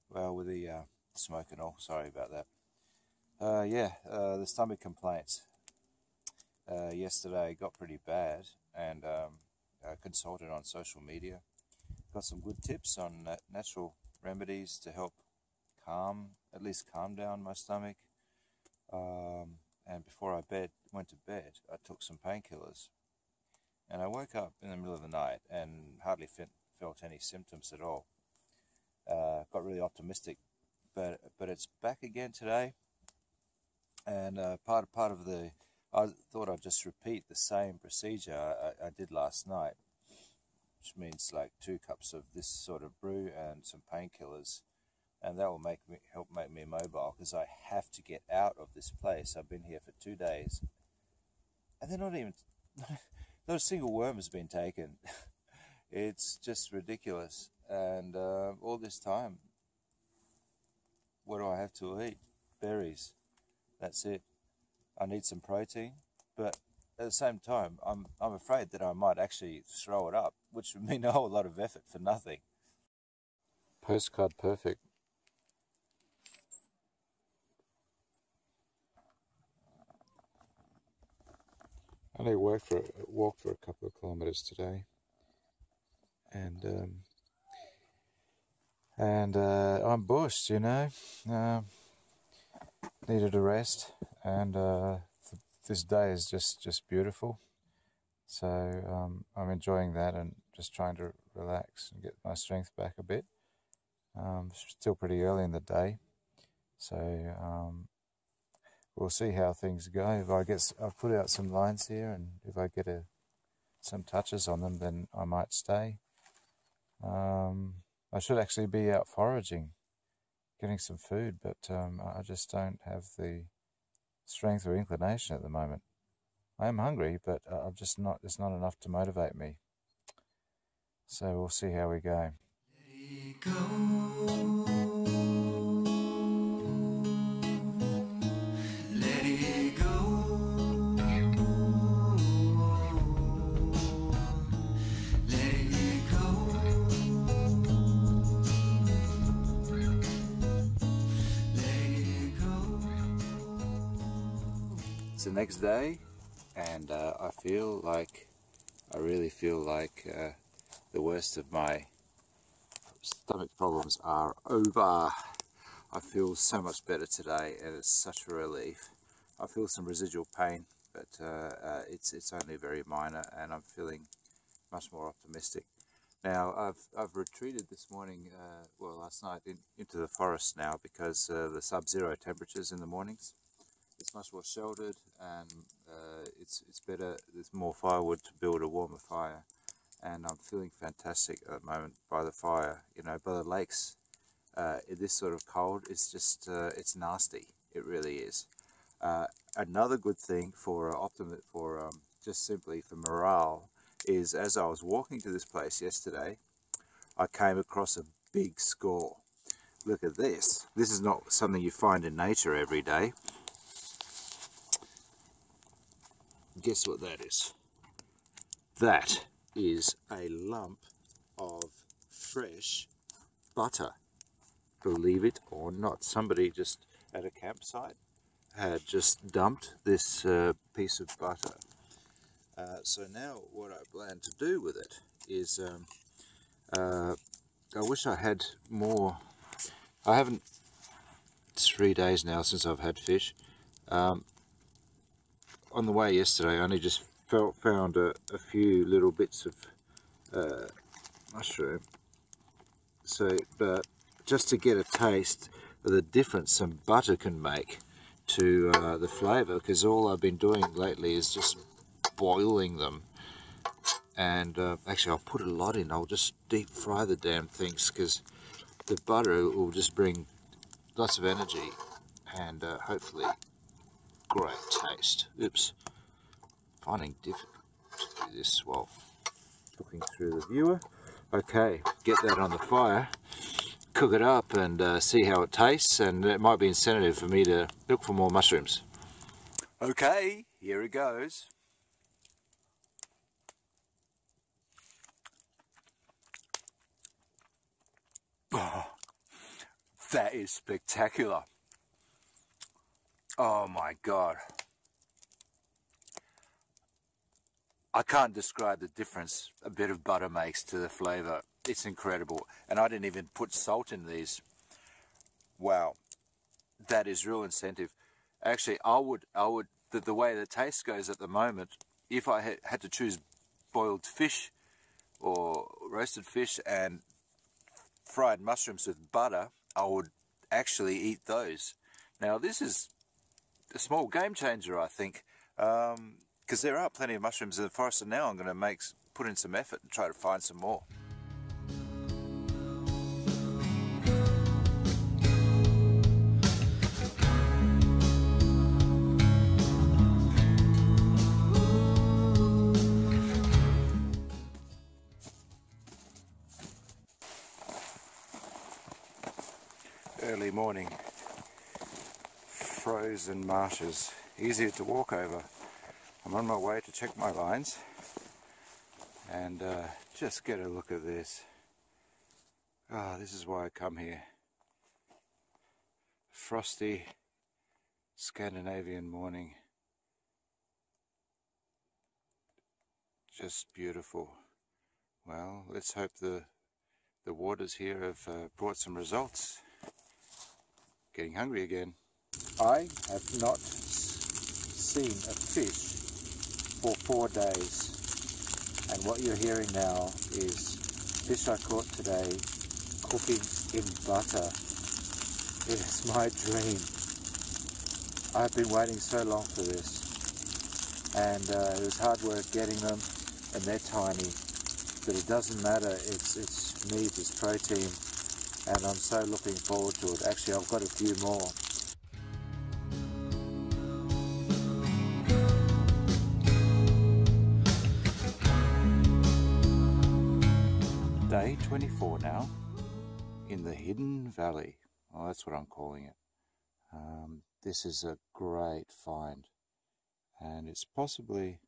Well, with the uh, smoke and all, sorry about that. Uh, yeah, uh, the stomach complaints uh, yesterday got pretty bad, and um, I consulted on social media. Got some good tips on natural remedies to help calm, at least calm down my stomach. Um, and before I bed, went to bed, I took some painkillers, and I woke up in the middle of the night and hardly felt any symptoms at all. Uh, got really optimistic, but but it's back again today and uh, part part of the I thought I'd just repeat the same procedure I, I did last night, which means like two cups of this sort of brew and some painkillers, and that will make me help make me mobile because I have to get out of this place. I've been here for two days, and they're not even not a single worm has been taken. it's just ridiculous, and uh, all this time, what do I have to eat? Berries. That's it. I need some protein, but at the same time, I'm I'm afraid that I might actually throw it up, which would mean a whole lot of effort for nothing. Postcard perfect. I only walk for walk for a couple of kilometers today, and um, and uh, I'm bushed, you know. Uh, needed a rest, and uh, th this day is just just beautiful. So um, I'm enjoying that and just trying to relax and get my strength back a bit. Um, still pretty early in the day, so um, we'll see how things go. If I get, I've put out some lines here, and if I get a, some touches on them, then I might stay. Um, I should actually be out foraging getting some food, but um, I just don't have the strength or inclination at the moment. I am hungry, but uh, I'm just not. There's not enough to motivate me. So we'll see how we go. Next day and uh, I feel like I really feel like uh, the worst of my stomach problems are over. I feel so much better today and it's such a relief. I feel some residual pain but uh, uh it's it's only very minor and I'm feeling much more optimistic. Now I've, I've retreated this morning uh, well last night in, into the forest now because uh, the sub-zero temperatures in the mornings it's much more sheltered and uh, it's it's better there's more firewood to build a warmer fire. And I'm feeling fantastic at the moment by the fire you know by the lakes. Uh, this sort of cold it's just uh, it's nasty. It really is. Uh, another good thing for uh, optimist for um, just simply for morale is as I was walking to this place yesterday I came across a big score look at this. This is not something you find in nature every day guess what that is? That is a lump of fresh butter. Believe it or not, somebody just at a campsite had just dumped this uh, piece of butter. Uh, so now what I plan to do with it is, um, uh, I wish I had more, I haven't, three days now since I've had fish. Um, on the way yesterday I only just felt, found a, a few little bits of uh, mushroom. So but just to get a taste of the difference some butter can make to uh, the flavour because all I've been doing lately is just boiling them. And uh, actually I'll put a lot in. I'll just deep fry the damn things because the butter will just bring lots of energy and uh, hopefully great taste. Oops. Finding difficult to do this while looking through the viewer. Okay, get that on the fire, cook it up and uh, see how it tastes and it might be incentive for me to look for more mushrooms. Okay, here it goes. Oh, that is spectacular. Oh my God. I can't describe the difference a bit of butter makes to the flavor. It's incredible. And I didn't even put salt in these. Wow. That is real incentive. Actually, I would, I would, the, the way the taste goes at the moment, if I had, had to choose boiled fish or roasted fish and fried mushrooms with butter, I would actually eat those. Now this is a small game changer, I think, because um, there are plenty of mushrooms in the forest, and now I'm going to make put in some effort and try to find some more. Early morning frozen marshes, easier to walk over. I'm on my way to check my lines and uh, just get a look at this. Ah, oh, this is why I come here. Frosty Scandinavian morning. Just beautiful. Well, let's hope the the waters here have uh, brought some results. Getting hungry again. I have not seen a fish for four days. And what you're hearing now is fish I caught today cooking in butter. It is my dream. I've been waiting so long for this. And uh, it was hard work getting them and they're tiny. But it doesn't matter. It's it's meat it's protein. And I'm so looking forward to it. Actually I've got a few more 24 now in the Hidden Valley. Oh, that's what I'm calling it. Um, this is a great find and it's possibly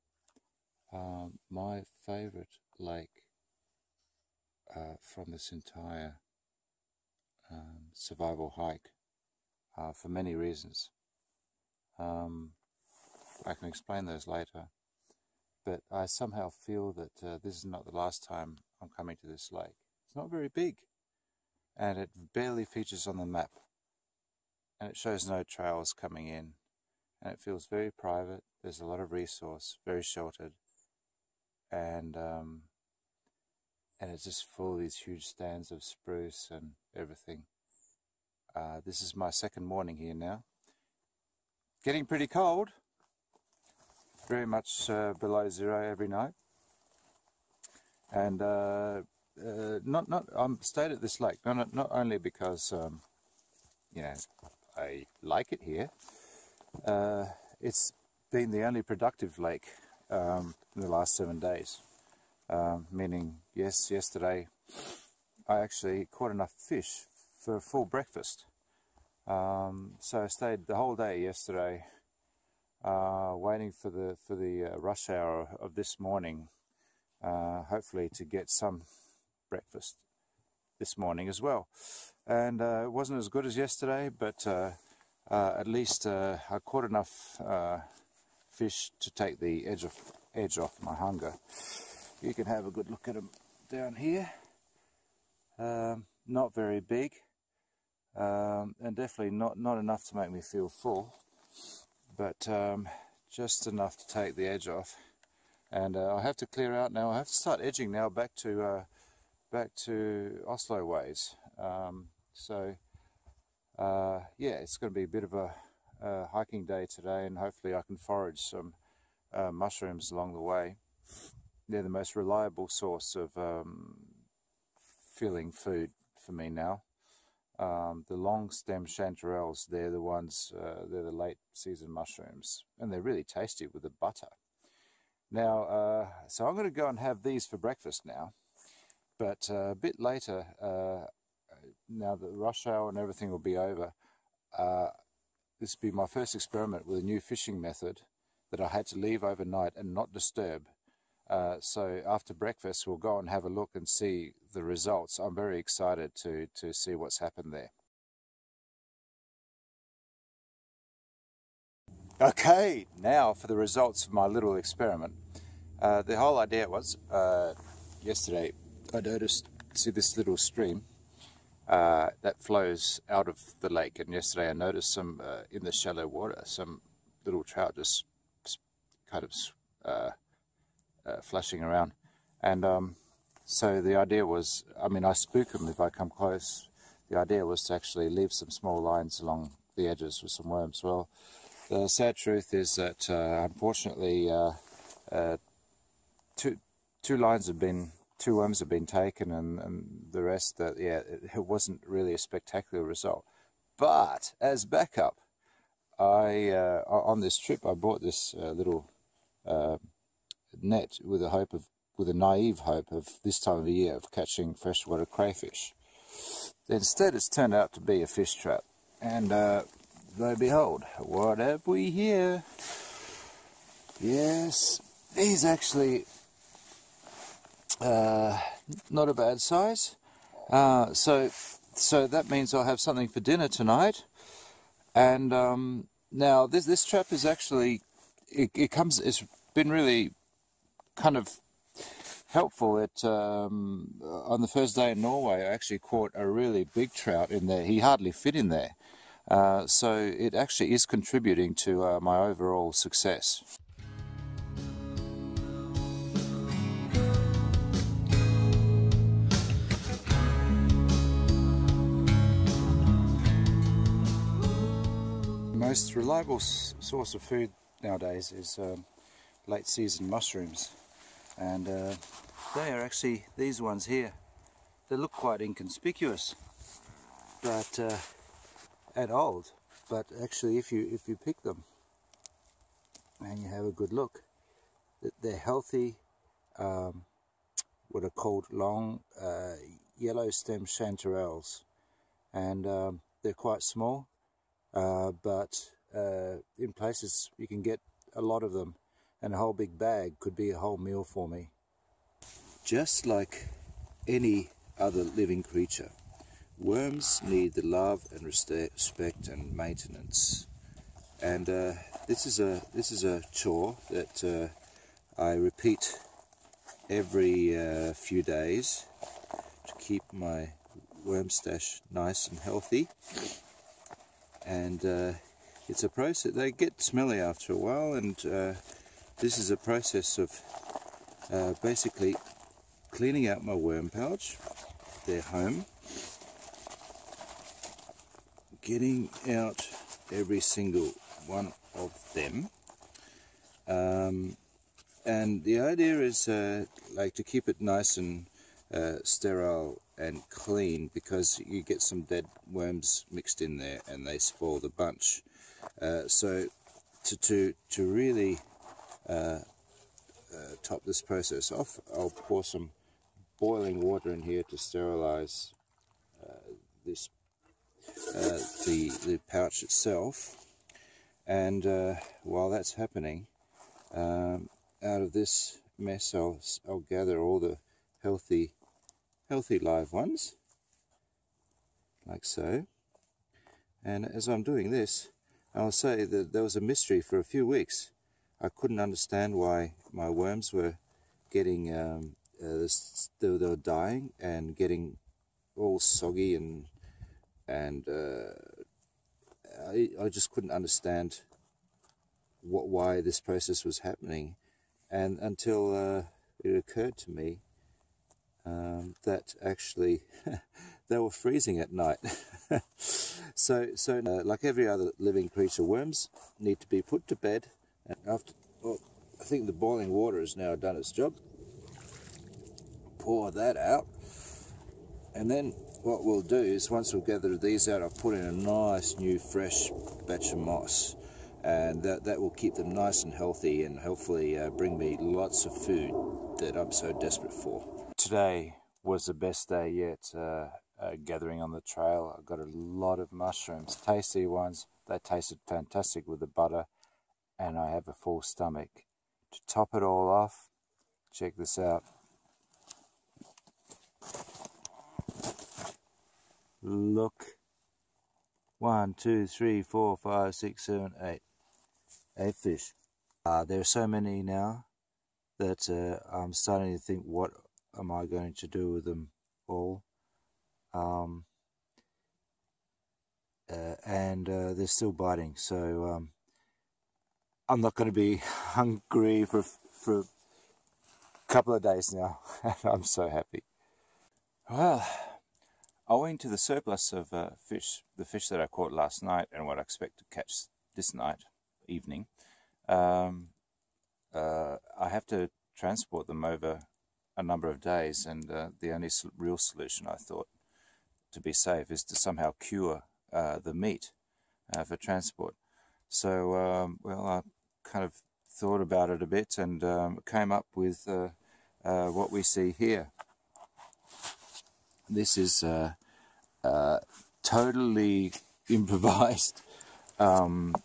um, my favorite lake uh, from this entire um, survival hike uh, for many reasons. Um, I can explain those later, but I somehow feel that uh, this is not the last time I'm coming to this lake. It's not very big and it barely features on the map and it shows no trails coming in and it feels very private. There's a lot of resource, very sheltered and um, and it's just full of these huge stands of spruce and everything. Uh, this is my second morning here now. Getting pretty cold, very much uh, below zero every night and uh, uh, not not I'm stayed at this lake not not only because um, you know I like it here. Uh, it's been the only productive lake um, in the last seven days. Um, meaning, yes, yesterday I actually caught enough fish for a full breakfast. Um, so I stayed the whole day yesterday, uh, waiting for the for the uh, rush hour of this morning uh, hopefully to get some breakfast this morning as well. And uh, it wasn't as good as yesterday, but uh, uh at least uh, I caught enough uh, fish to take the edge of edge off my hunger. You can have a good look at them down here. Um, not very big, um, and definitely not not enough to make me feel full, but um, just enough to take the edge off and uh, I have to clear out now. I have to start edging now back to back to Oslo ways. Um, so uh, yeah, it's going to be a bit of a, a, hiking day today, and hopefully I can forage some uh, mushrooms along the way. They're the most reliable source of um, filling food for me now. Um, the long stem chanterelles, they're the ones, uh, they're the late season mushrooms, and they're really tasty with the butter. Now, uh, so I'm going to go and have these for breakfast now. But uh, a bit later, uh, now that the rush hour and everything will be over, uh, this will be my first experiment with a new fishing method that I had to leave overnight and not disturb. Uh, so after breakfast, we'll go and have a look and see the results. I'm very excited to, to see what's happened there. Okay, now for the results of my little experiment. Uh, the whole idea was, uh, yesterday I noticed, see this little stream uh, that flows out of the lake and yesterday I noticed some, uh, in the shallow water, some little trout just kind of uh, uh, flashing around. And um, so the idea was, I mean I spook them if I come close. The idea was to actually leave some small lines along the edges with some worms. Well, the sad truth is that uh, unfortunately uh, two two lines have been two worms have been taken and, and the rest that yeah it, it wasn't really a spectacular result. But as backup I uh, on this trip I bought this uh, little uh, net with a hope of with a naive hope of this time of the year of catching freshwater crayfish. Instead it's turned out to be a fish trap. And uh, lo and behold what have we here? Yes these actually uh, not a bad size. Uh, so, so that means I'll have something for dinner tonight. And um, now this this trap is actually it, it comes. It's been really kind of helpful. It um, on the first day in Norway, I actually caught a really big trout in there. He hardly fit in there. Uh, so it actually is contributing to uh, my overall success. Most reliable source of food nowadays is um, late season mushrooms. And uh, they are actually these ones here they look quite inconspicuous but uh, and old. But actually if you if you pick them and you have a good look they're healthy um, what are called long uh, yellow stem chanterelles. And um, they're quite small uh, but uh, in places you can get a lot of them and a whole big bag could be a whole meal for me. Just like any other living creature, worms need the love and respect and maintenance. And uh, this is a this is a chore that uh, I repeat every uh, few days to keep my worm stash nice and healthy and uh, it's a process they get smelly after a while and uh, this is a process of uh, basically cleaning out my worm pouch their home getting out every single one of them. Um, and the idea is uh, like to keep it nice and uh, sterile and clean because you get some dead worms mixed in there and they spoil the bunch. Uh, so to, to, to really uh, uh, top this process off, I'll pour some boiling water in here to sterilize uh, this uh, the, the pouch itself. And uh, while that's happening, um, out of this mess I'll, I'll gather all the healthy healthy live ones, like so. And as I'm doing this, I'll say that there was a mystery for a few weeks. I couldn't understand why my worms were getting, um, uh, they, were dying and getting all soggy and and uh, I, I just couldn't understand what why this process was happening and until uh, it occurred to me um, that actually they were freezing at night. so, so uh, like every other living creature, worms need to be put to bed. And after, well, I think the boiling water has now done its job. Pour that out, and then what we'll do is once we've gathered these out, I'll put in a nice new fresh batch of moss and that, that will keep them nice and healthy and hopefully uh, bring me lots of food that I'm so desperate for today was the best day yet uh, uh, gathering on the trail. I got a lot of mushrooms, tasty ones. They tasted fantastic with the butter, and I have a full stomach. To top it all off, check this out. Look. One, two, three, four, five, six, seven, eight. Eight fish. Uh, there are so many now that uh, I'm starting to think what am I going to do with them all? Um, uh, and uh, they're still biting, so um, I'm not going to be hungry for for a couple of days now, I'm so happy. Well, owing to the surplus of uh, fish, the fish that I caught last night, and what I expect to catch this night evening, um, uh, I have to transport them over a number of days, and uh, the only real solution I thought to be safe is to somehow cure uh, the meat uh, for transport. So, um, well, I kind of thought about it a bit and um, came up with uh, uh, what we see here. This is a totally improvised um,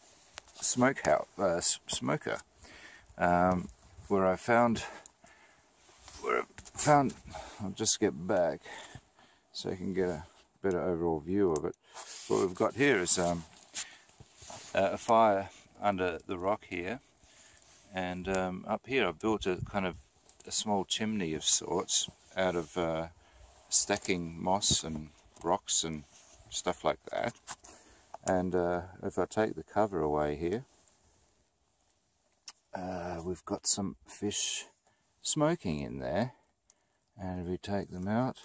smokehouse, uh, smoker, um, where I found, found, I'll just get back so you can get a better overall view of it. What we've got here is um, a fire under the rock here, and um, up here I've built a kind of a small chimney of sorts out of uh, stacking moss and rocks and stuff like that. And uh, if I take the cover away here, uh, we've got some fish smoking in there. And if we take them out,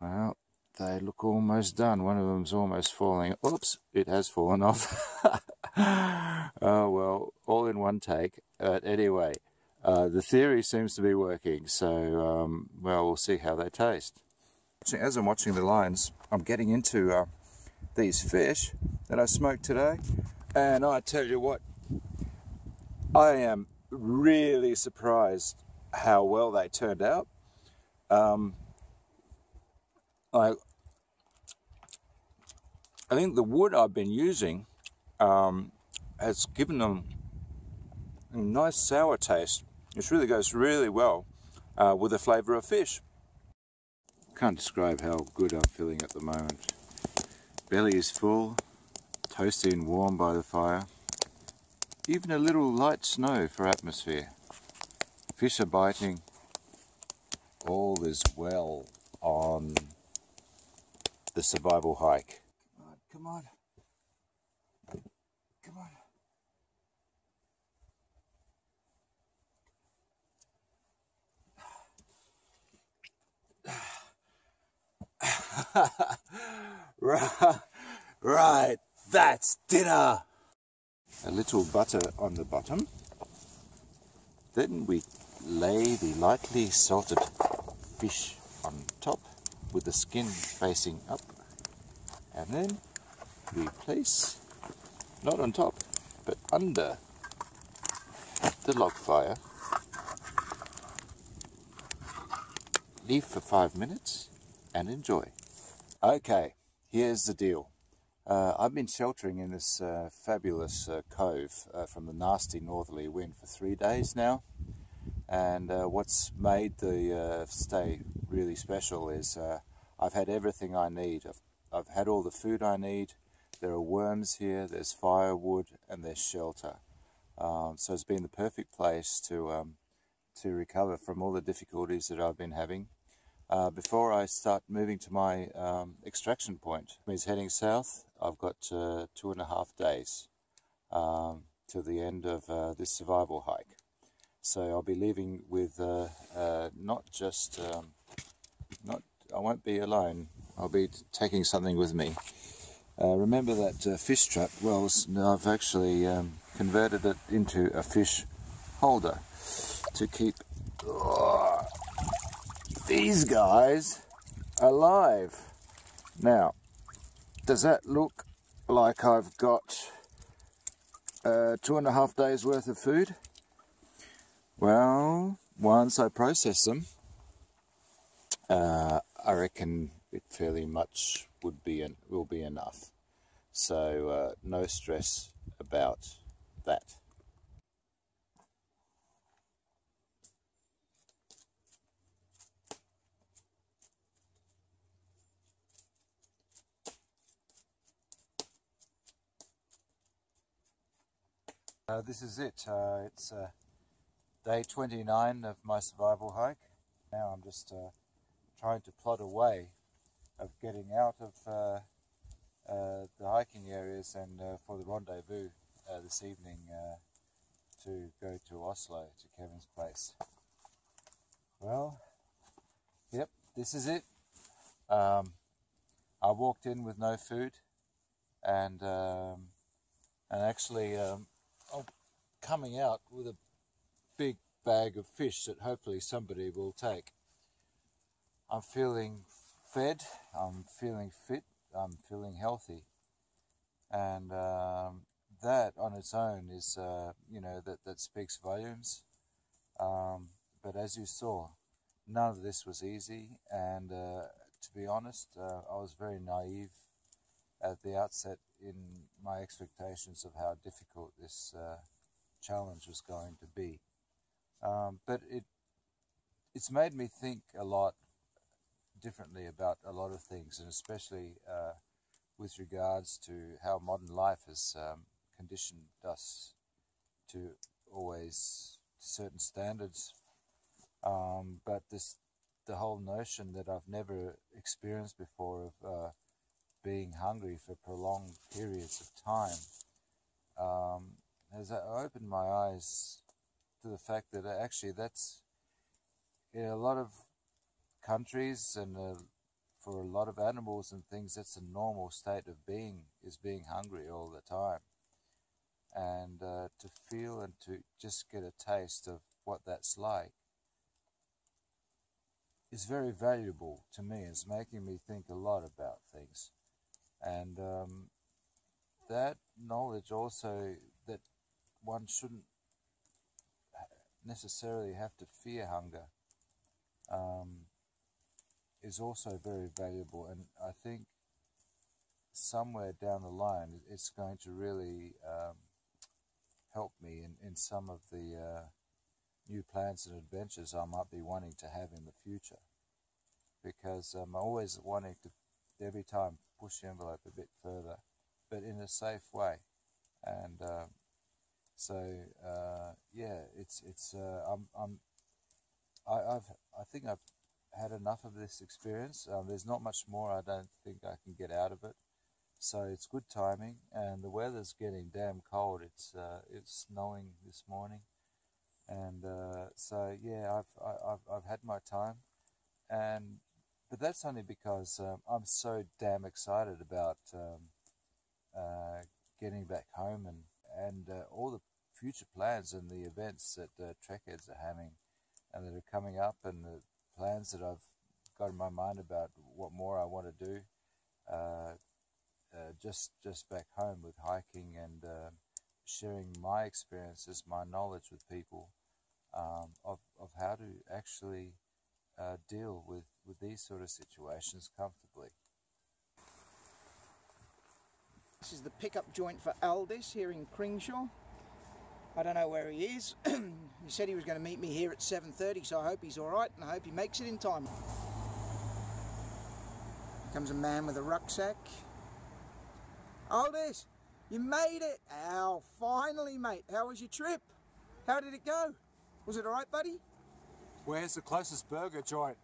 well, they look almost done. One of them's almost falling. Oops, it has fallen off. oh, well, all in one take. But anyway, uh, the theory seems to be working. So, um, well, we'll see how they taste. As I'm watching the lines, I'm getting into uh, these fish that I smoked today. And I tell you what, I am really surprised how well they turned out. Um, I, I think the wood I've been using um, has given them a nice sour taste, which really goes really well uh, with the flavour of fish. Can't describe how good I'm feeling at the moment. Belly is full, toasty and warm by the fire. Even a little light snow for atmosphere. Fish are biting. All is well on the survival hike. Come on, come on. Come on. right, that's dinner. A little butter on the bottom. Then we lay the lightly salted fish on top with the skin facing up. And then we place, not on top, but under the log fire. Leave for five minutes and enjoy. Okay, here's the deal. Uh, I've been sheltering in this uh, fabulous uh, cove uh, from the nasty northerly wind for three days now. And uh, what's made the uh, stay really special is I've had everything I need. I've, I've, had all the food I need. There are worms here, there's firewood, and there's shelter. Um, so it's been the perfect place to, um, to recover from all the difficulties that I've been having. Uh, before I start moving to my um, extraction point, is heading south. I've got uh, two and a half days um, to the end of uh, this survival hike. So I'll be leaving with uh, uh, not just, um, not I won't be alone. I'll be taking something with me. Uh, remember that fish trap? Well, I've actually um, converted it into a fish holder to keep. Oh, these guys alive. Now, does that look like I've got uh, two and a half days worth of food? Well, once I process them, uh, I reckon it fairly much would be and will be enough. So uh, no stress about that. Uh, this is it. Uh, it's uh, day 29 of my survival hike. Now I'm just uh, trying to plot a way of getting out of uh, uh, the hiking areas and for the rendezvous this evening to go to Oslo, to Kevin's place. Well, yep, this is it. Um, I walked in with no food and um, and actually um, coming out with a bag of fish that hopefully somebody will take. I'm feeling fed, I'm feeling fit, I'm feeling healthy. And um, that on its own is, uh, you know, that, that speaks volumes. Um, but as you saw, none of this was easy. And uh, to be honest, uh, I was very naive at the outset in my expectations of how difficult this uh, challenge was going to be. Um, but it it's made me think a lot differently about a lot of things, and especially uh, with regards to how modern life has um, conditioned us to always certain standards. Um, but this the whole notion that I've never experienced before of uh, being hungry for prolonged periods of time um, has opened my eyes to the fact that actually that's in a lot of countries and uh, for a lot of animals and things that's a normal state of being is being hungry all the time and uh, to feel and to just get a taste of what that's like is very valuable to me. It's making me think a lot about things. And um, that knowledge also that one shouldn't necessarily have to fear hunger um, is also very valuable. And I think somewhere down the line, it's going to really um, help me in, in some of the uh, new plans and adventures I might be wanting to have in the future. Because I'm always wanting to, every time, push the envelope a bit further, but in a safe way. And uh, so, uh, yeah, it's it's uh, I'm I'm I, I've I think I've had enough of this experience. Um, there's not much more I don't think I can get out of it. So it's good timing, and the weather's getting damn cold. It's uh, it's snowing this morning, and uh, so yeah, I've I've I've had my time, and but that's only because um, I'm so damn excited about um, uh, getting back home and and uh, all the future plans and the events that uh, Trekheads are having and that are coming up, and the plans that I've got in my mind about what more I want to do. Uh, uh, just just back home with hiking and uh, sharing my experiences, my knowledge with people um, of of how to actually uh, deal with with these sort of situations comfortably. This is the pickup joint for Aldis here in Kringsjå. I don't know where he is. he said he was going to meet me here at 7.30, so I hope he's alright and I hope he makes it in time. Here comes a man with a rucksack. Aldis, you made it! Ow, finally, mate. How was your trip? How did it go? Was it alright, buddy? Where's the closest burger joint?